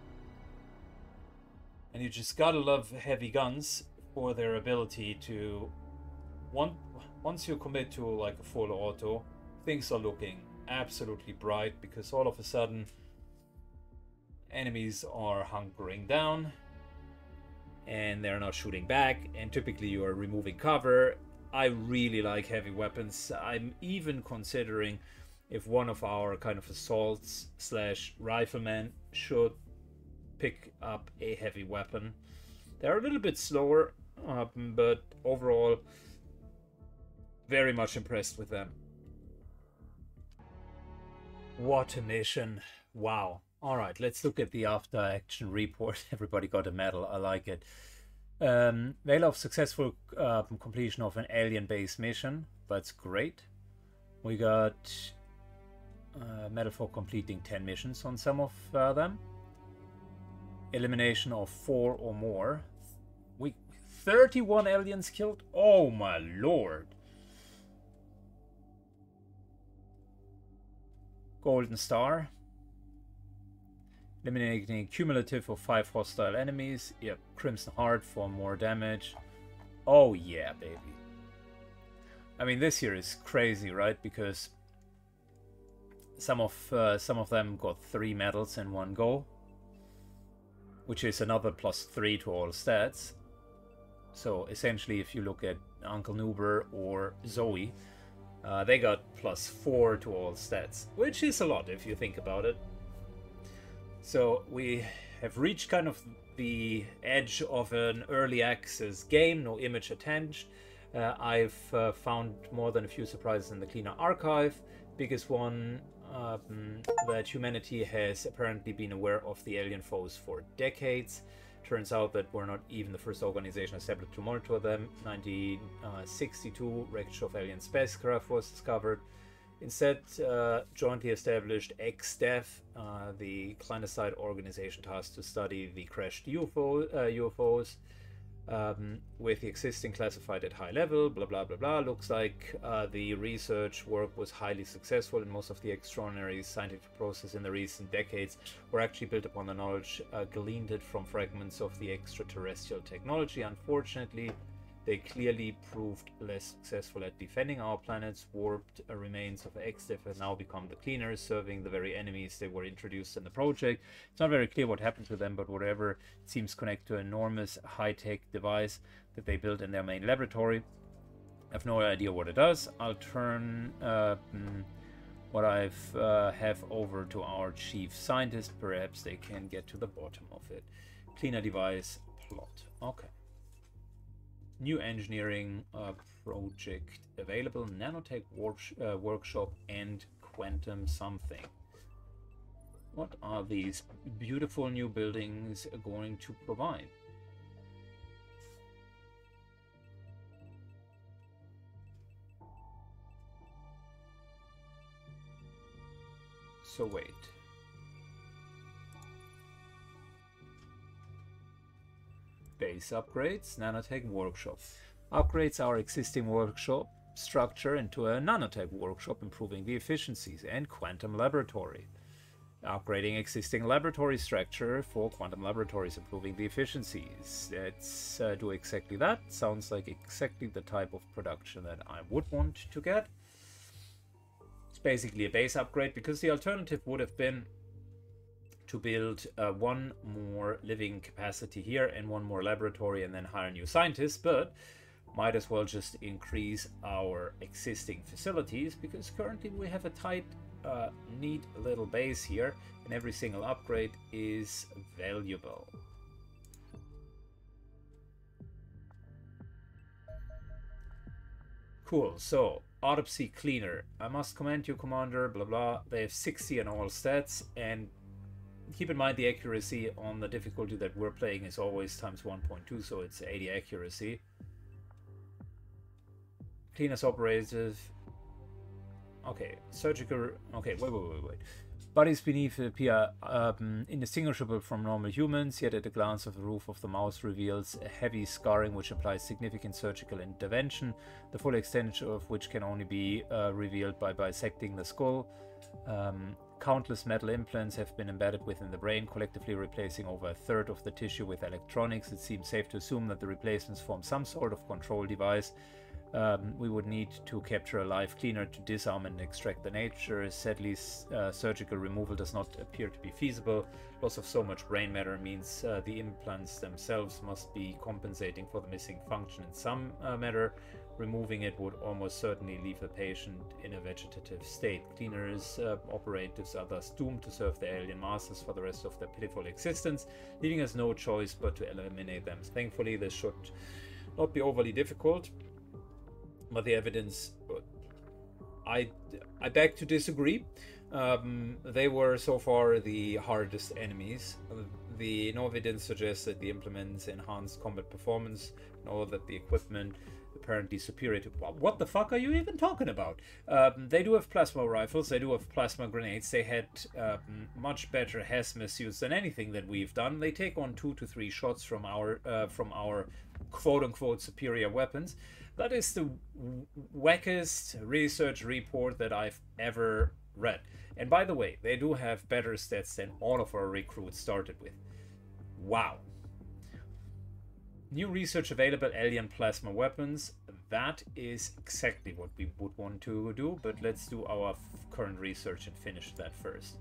And you just gotta love heavy guns for their ability to one once you commit to like a full auto, things are looking absolutely bright because all of a sudden enemies are hunkering down and they're not shooting back and typically you are removing cover. I really like heavy weapons. I'm even considering if one of our kind of assaults slash riflemen should pick up a heavy weapon. They're a little bit slower um, but overall very much impressed with them what a mission wow all right, let's look at the after action report. Everybody got a medal. I like it. Um, Veil of successful uh, completion of an alien base mission. That's great. We got uh, medal for completing 10 missions on some of uh, them. Elimination of four or more. We 31 aliens killed. Oh my lord. Golden Star. Eliminating cumulative of 5 hostile enemies. Yep, Crimson Heart for more damage. Oh yeah, baby. I mean, this here is crazy, right? Because some of uh, some of them got three medals in one go, which is another plus three to all stats. So essentially, if you look at Uncle Nuber or Zoe, uh, they got plus four to all stats, which is a lot if you think about it. So we have reached kind of the edge of an early access game, no image attached. Uh, I've uh, found more than a few surprises in the Cleaner archive. Biggest one um, that humanity has apparently been aware of the alien foes for decades. Turns out that we're not even the first organization established to monitor them. 1962, wreckage of alien spacecraft was discovered. Instead, uh, jointly established XDEF, uh, the clandestine organization tasked to study the crashed UFO, uh, UFOs, um, with the existing classified at high level, blah blah blah blah. Looks like uh, the research work was highly successful, and most of the extraordinary scientific process in the recent decades were actually built upon the knowledge uh, gleaned from fragments of the extraterrestrial technology. Unfortunately, they clearly proved less successful at defending our planet's warped remains of XDEF have now become the cleaners, serving the very enemies they were introduced in the project. It's not very clear what happened to them, but whatever seems connected to an enormous high-tech device that they built in their main laboratory. I have no idea what it does. I'll turn uh, mm, what I've uh, have over to our chief scientist. Perhaps they can get to the bottom of it. Cleaner device plot. Okay new engineering uh, project available, nanotech uh, workshop and quantum something. What are these beautiful new buildings going to provide? So wait. Base upgrades, nanotech workshop. Upgrades our existing workshop structure into a nanotech workshop, improving the efficiencies, and quantum laboratory. Upgrading existing laboratory structure for quantum laboratories, improving the efficiencies. Let's uh, do exactly that. Sounds like exactly the type of production that I would want to get. It's basically a base upgrade because the alternative would have been to build uh, one more living capacity here and one more laboratory and then hire new scientists, but might as well just increase our existing facilities because currently we have a tight, uh, neat little base here and every single upgrade is valuable. Cool, so Autopsy Cleaner. I must commend you, Commander, blah blah. They have 60 in all stats, and keep in mind the accuracy on the difficulty that we're playing is always times 1.2, so it's 80 accuracy. Cleaners operative. Okay, surgical. Okay, wait, wait, wait, wait. Bodies beneath appear um, indistinguishable from normal humans, yet at a glance of the roof of the mouth reveals a heavy scarring which implies significant surgical intervention, the full extent of which can only be uh, revealed by bisecting the skull. Um, countless metal implants have been embedded within the brain, collectively replacing over a third of the tissue with electronics. It seems safe to assume that the replacements form some sort of control device um, we would need to capture a live cleaner to disarm and extract the nature. Sadly, uh, surgical removal does not appear to be feasible. Loss of so much brain matter means uh, the implants themselves must be compensating for the missing function in some uh, matter. Removing it would almost certainly leave the patient in a vegetative state. Cleaners, uh, operatives are thus doomed to serve their alien masters for the rest of their pitiful existence, leaving us no choice but to eliminate them. Thankfully, this should not be overly difficult but the evidence, I I beg to disagree. Um, they were so far the hardest enemies. The no evidence suggests that the implements enhance combat performance, nor that the equipment apparently superior to. What the fuck are you even talking about? Um, they do have plasma rifles. They do have plasma grenades. They had um, much better HES misuse than anything that we've done. They take on two to three shots from our uh, from our quote unquote superior weapons. That is the wackest research report that I've ever read. And by the way, they do have better stats than all of our recruits started with. Wow. New research available alien plasma weapons. That is exactly what we would want to do, but let's do our current research and finish that first.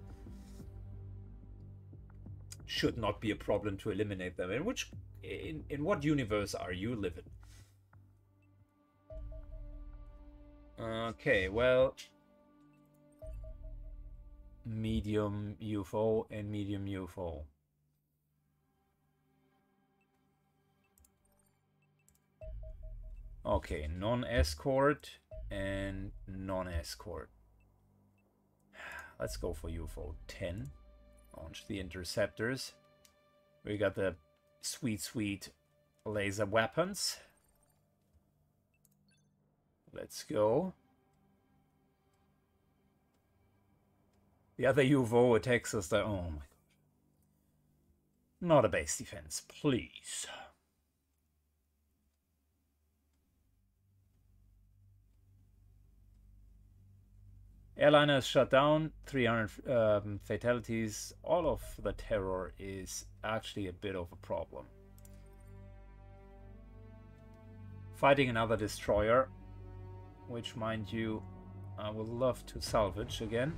Should not be a problem to eliminate them. In which in, in what universe are you living? Okay, well... Medium UFO and medium UFO. Okay, non-escort and non-escort. Let's go for UFO 10. Launch the interceptors. We got the sweet, sweet laser weapons. Let's go. The other UFO attacks us there. Oh my god. Not a base defense, please. Airliner is shut down, 300 um, fatalities. All of the terror is actually a bit of a problem. Fighting another destroyer which mind you I would love to salvage again.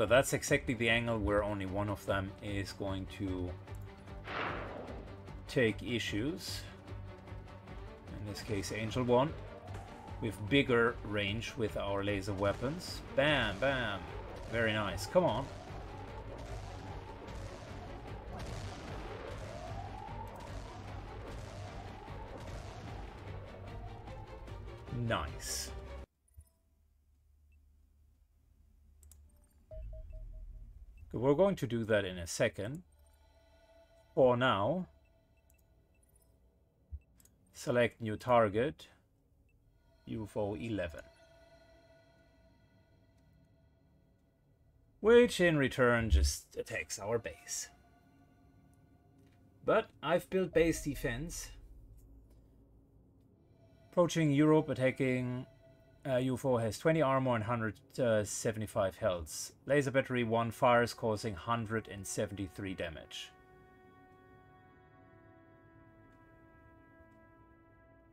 But that's exactly the angle where only one of them is going to take issues. In this case, Angel 1. With bigger range with our laser weapons. Bam, bam. Very nice. Come on. Going to do that in a second. For now, select new target, UFO 11. which in return just attacks our base. But I've built base defense. Approaching Europe, attacking uh, UFO has 20 armor and 175 health. Laser battery 1 fires, causing 173 damage.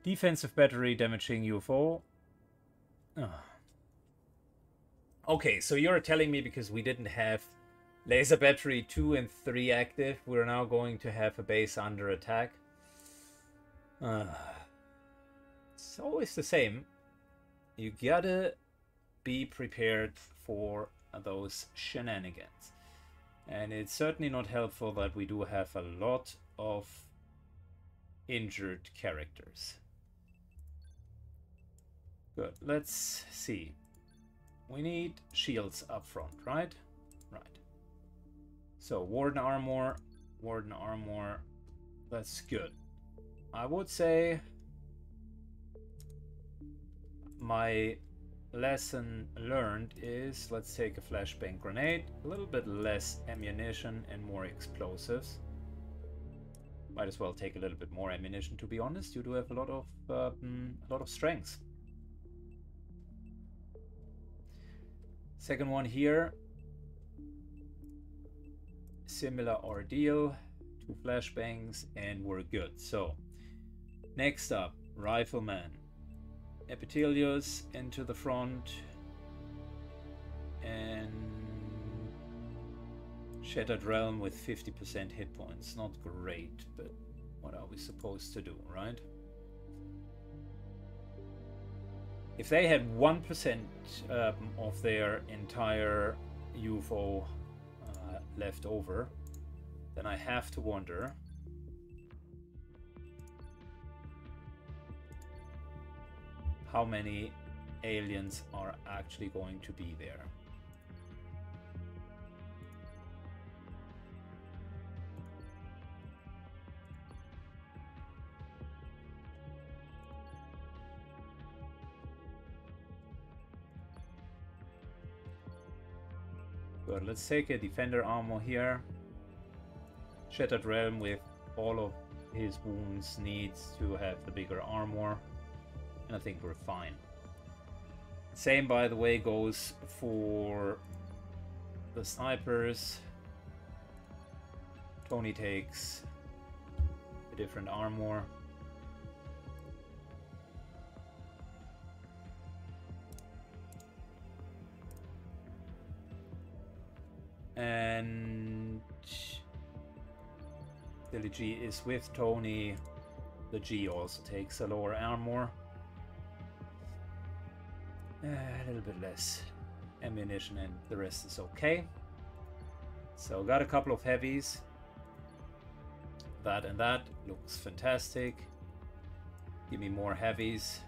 Defensive battery damaging UFO. Oh. Okay, so you're telling me because we didn't have laser battery 2 and 3 active, we're now going to have a base under attack? Uh, it's always the same. You gotta be prepared for those shenanigans. And it's certainly not helpful that we do have a lot of injured characters. Good, let's see. We need shields up front, right? Right. So, Warden Armor, Warden Armor, that's good. I would say my lesson learned is let's take a flashbang grenade, a little bit less ammunition and more explosives. Might as well take a little bit more ammunition to be honest. You do have a lot of um, a lot of strengths. Second one here. Similar ordeal. Two flashbangs and we're good. So next up, Rifleman. Epithelios into the front and Shattered Realm with 50% hit points. Not great, but what are we supposed to do, right? If they had 1% um, of their entire UFO uh, left over, then I have to wonder how many aliens are actually going to be there. Good, let's take a defender armor here. Shattered Realm with all of his wounds needs to have the bigger armor and I think we're fine. Same, by the way, goes for the snipers. Tony takes a different armor. And Dilly G is with Tony. The G also takes a lower armor. A little bit less ammunition and the rest is okay. So got a couple of heavies. That and that looks fantastic. Give me more heavies.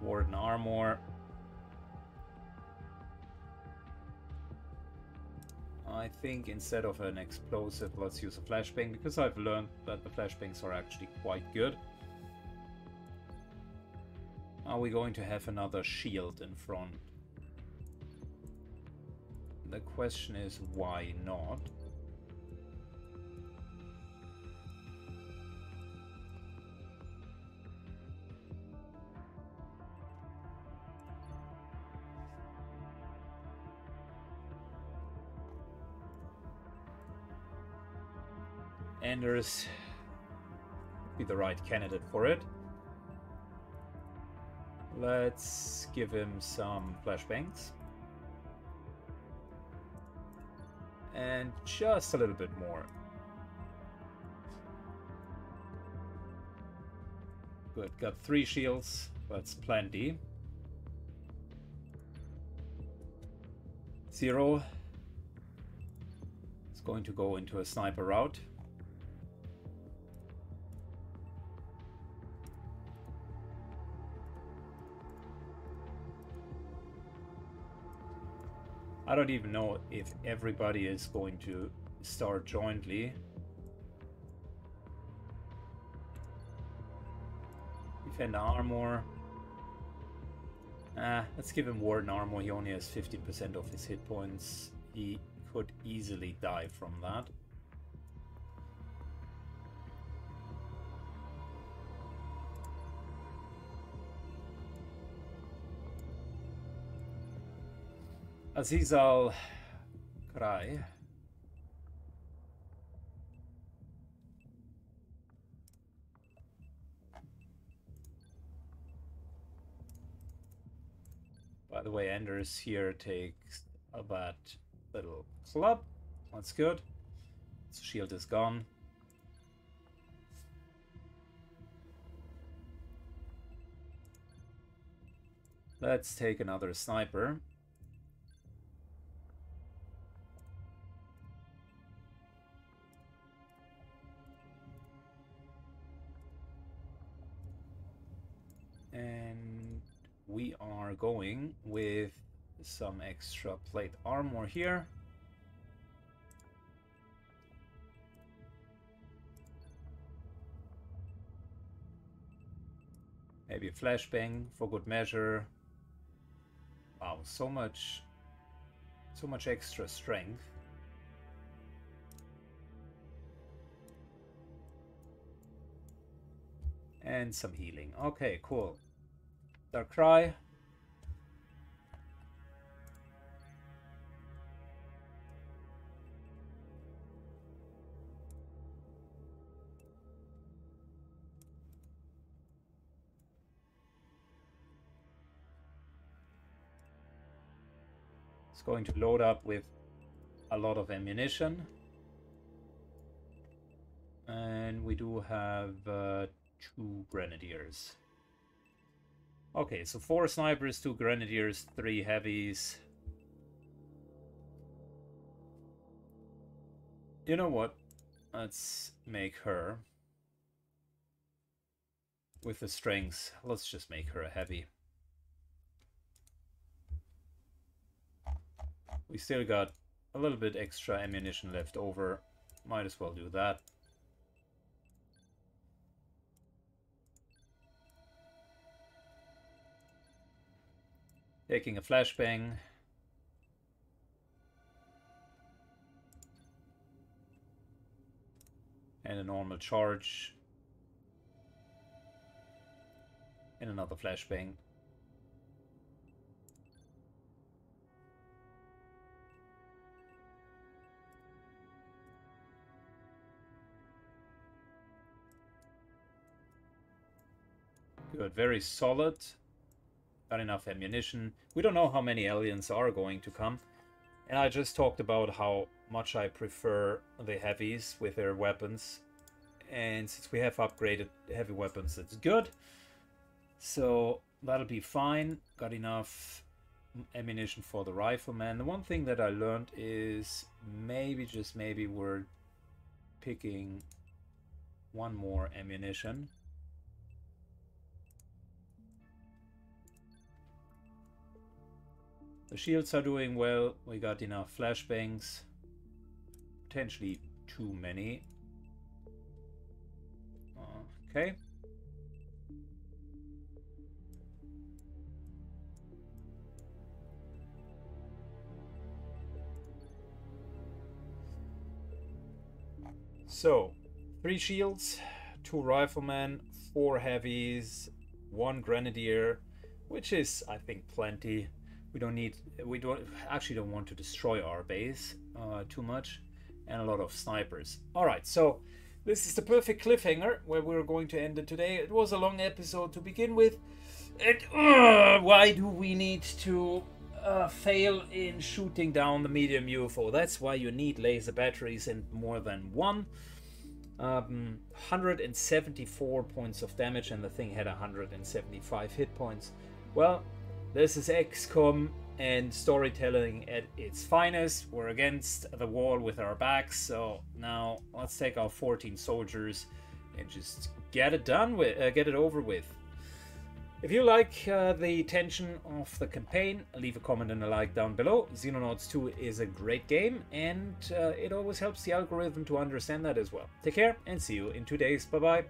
Warden armor. I think instead of an explosive, let's use a flashbang because I've learned that the flashbangs are actually quite good. Are we going to have another shield in front? The question is why not? Anders be the right candidate for it. Let's give him some flashbangs. And just a little bit more. Good, got three shields, that's plenty. Zero is going to go into a sniper route. I don't even know if everybody is going to start jointly. Defend armor. Ah, let's give him Warden armor. He only has 15% of his hit points. He could easily die from that. Aziz al Krai. By the way, Anders here takes a bad little club. That's good. So shield is gone. Let's take another sniper. We are going with some extra plate armor here. Maybe a flashbang for good measure. Wow, so much, so much extra strength. And some healing. Okay, cool. Darkrai. It's going to load up with a lot of ammunition. And we do have uh, two grenadiers. Okay, so four snipers, two grenadiers, three heavies. You know what? Let's make her with the strengths. Let's just make her a heavy. We still got a little bit extra ammunition left over. Might as well do that. Taking a flashbang. And a normal charge. And another flashbang. Good, very solid. Got enough ammunition. We don't know how many aliens are going to come. And I just talked about how much I prefer the heavies with their weapons. And since we have upgraded heavy weapons, it's good. So that'll be fine. Got enough ammunition for the rifleman. The one thing that I learned is maybe, just maybe, we're picking one more ammunition. The shields are doing well. We got enough flashbangs. Potentially too many. Okay. So, three shields, two riflemen, four heavies, one grenadier, which is, I think, plenty we don't need we don't actually don't want to destroy our base uh, too much and a lot of snipers. All right so this is the perfect cliffhanger where we're going to end it today. It was a long episode to begin with. And uh, why do we need to uh, fail in shooting down the medium UFO that's why you need laser batteries and more than one. Um, 174 points of damage and the thing had 175 hit points. Well this is XCOM and storytelling at its finest. We're against the wall with our backs, so now let's take our 14 soldiers and just get it done with, uh, get it over with. If you like uh, the tension of the campaign, leave a comment and a like down below. Xenonauts 2 is a great game, and uh, it always helps the algorithm to understand that as well. Take care, and see you in two days. Bye bye.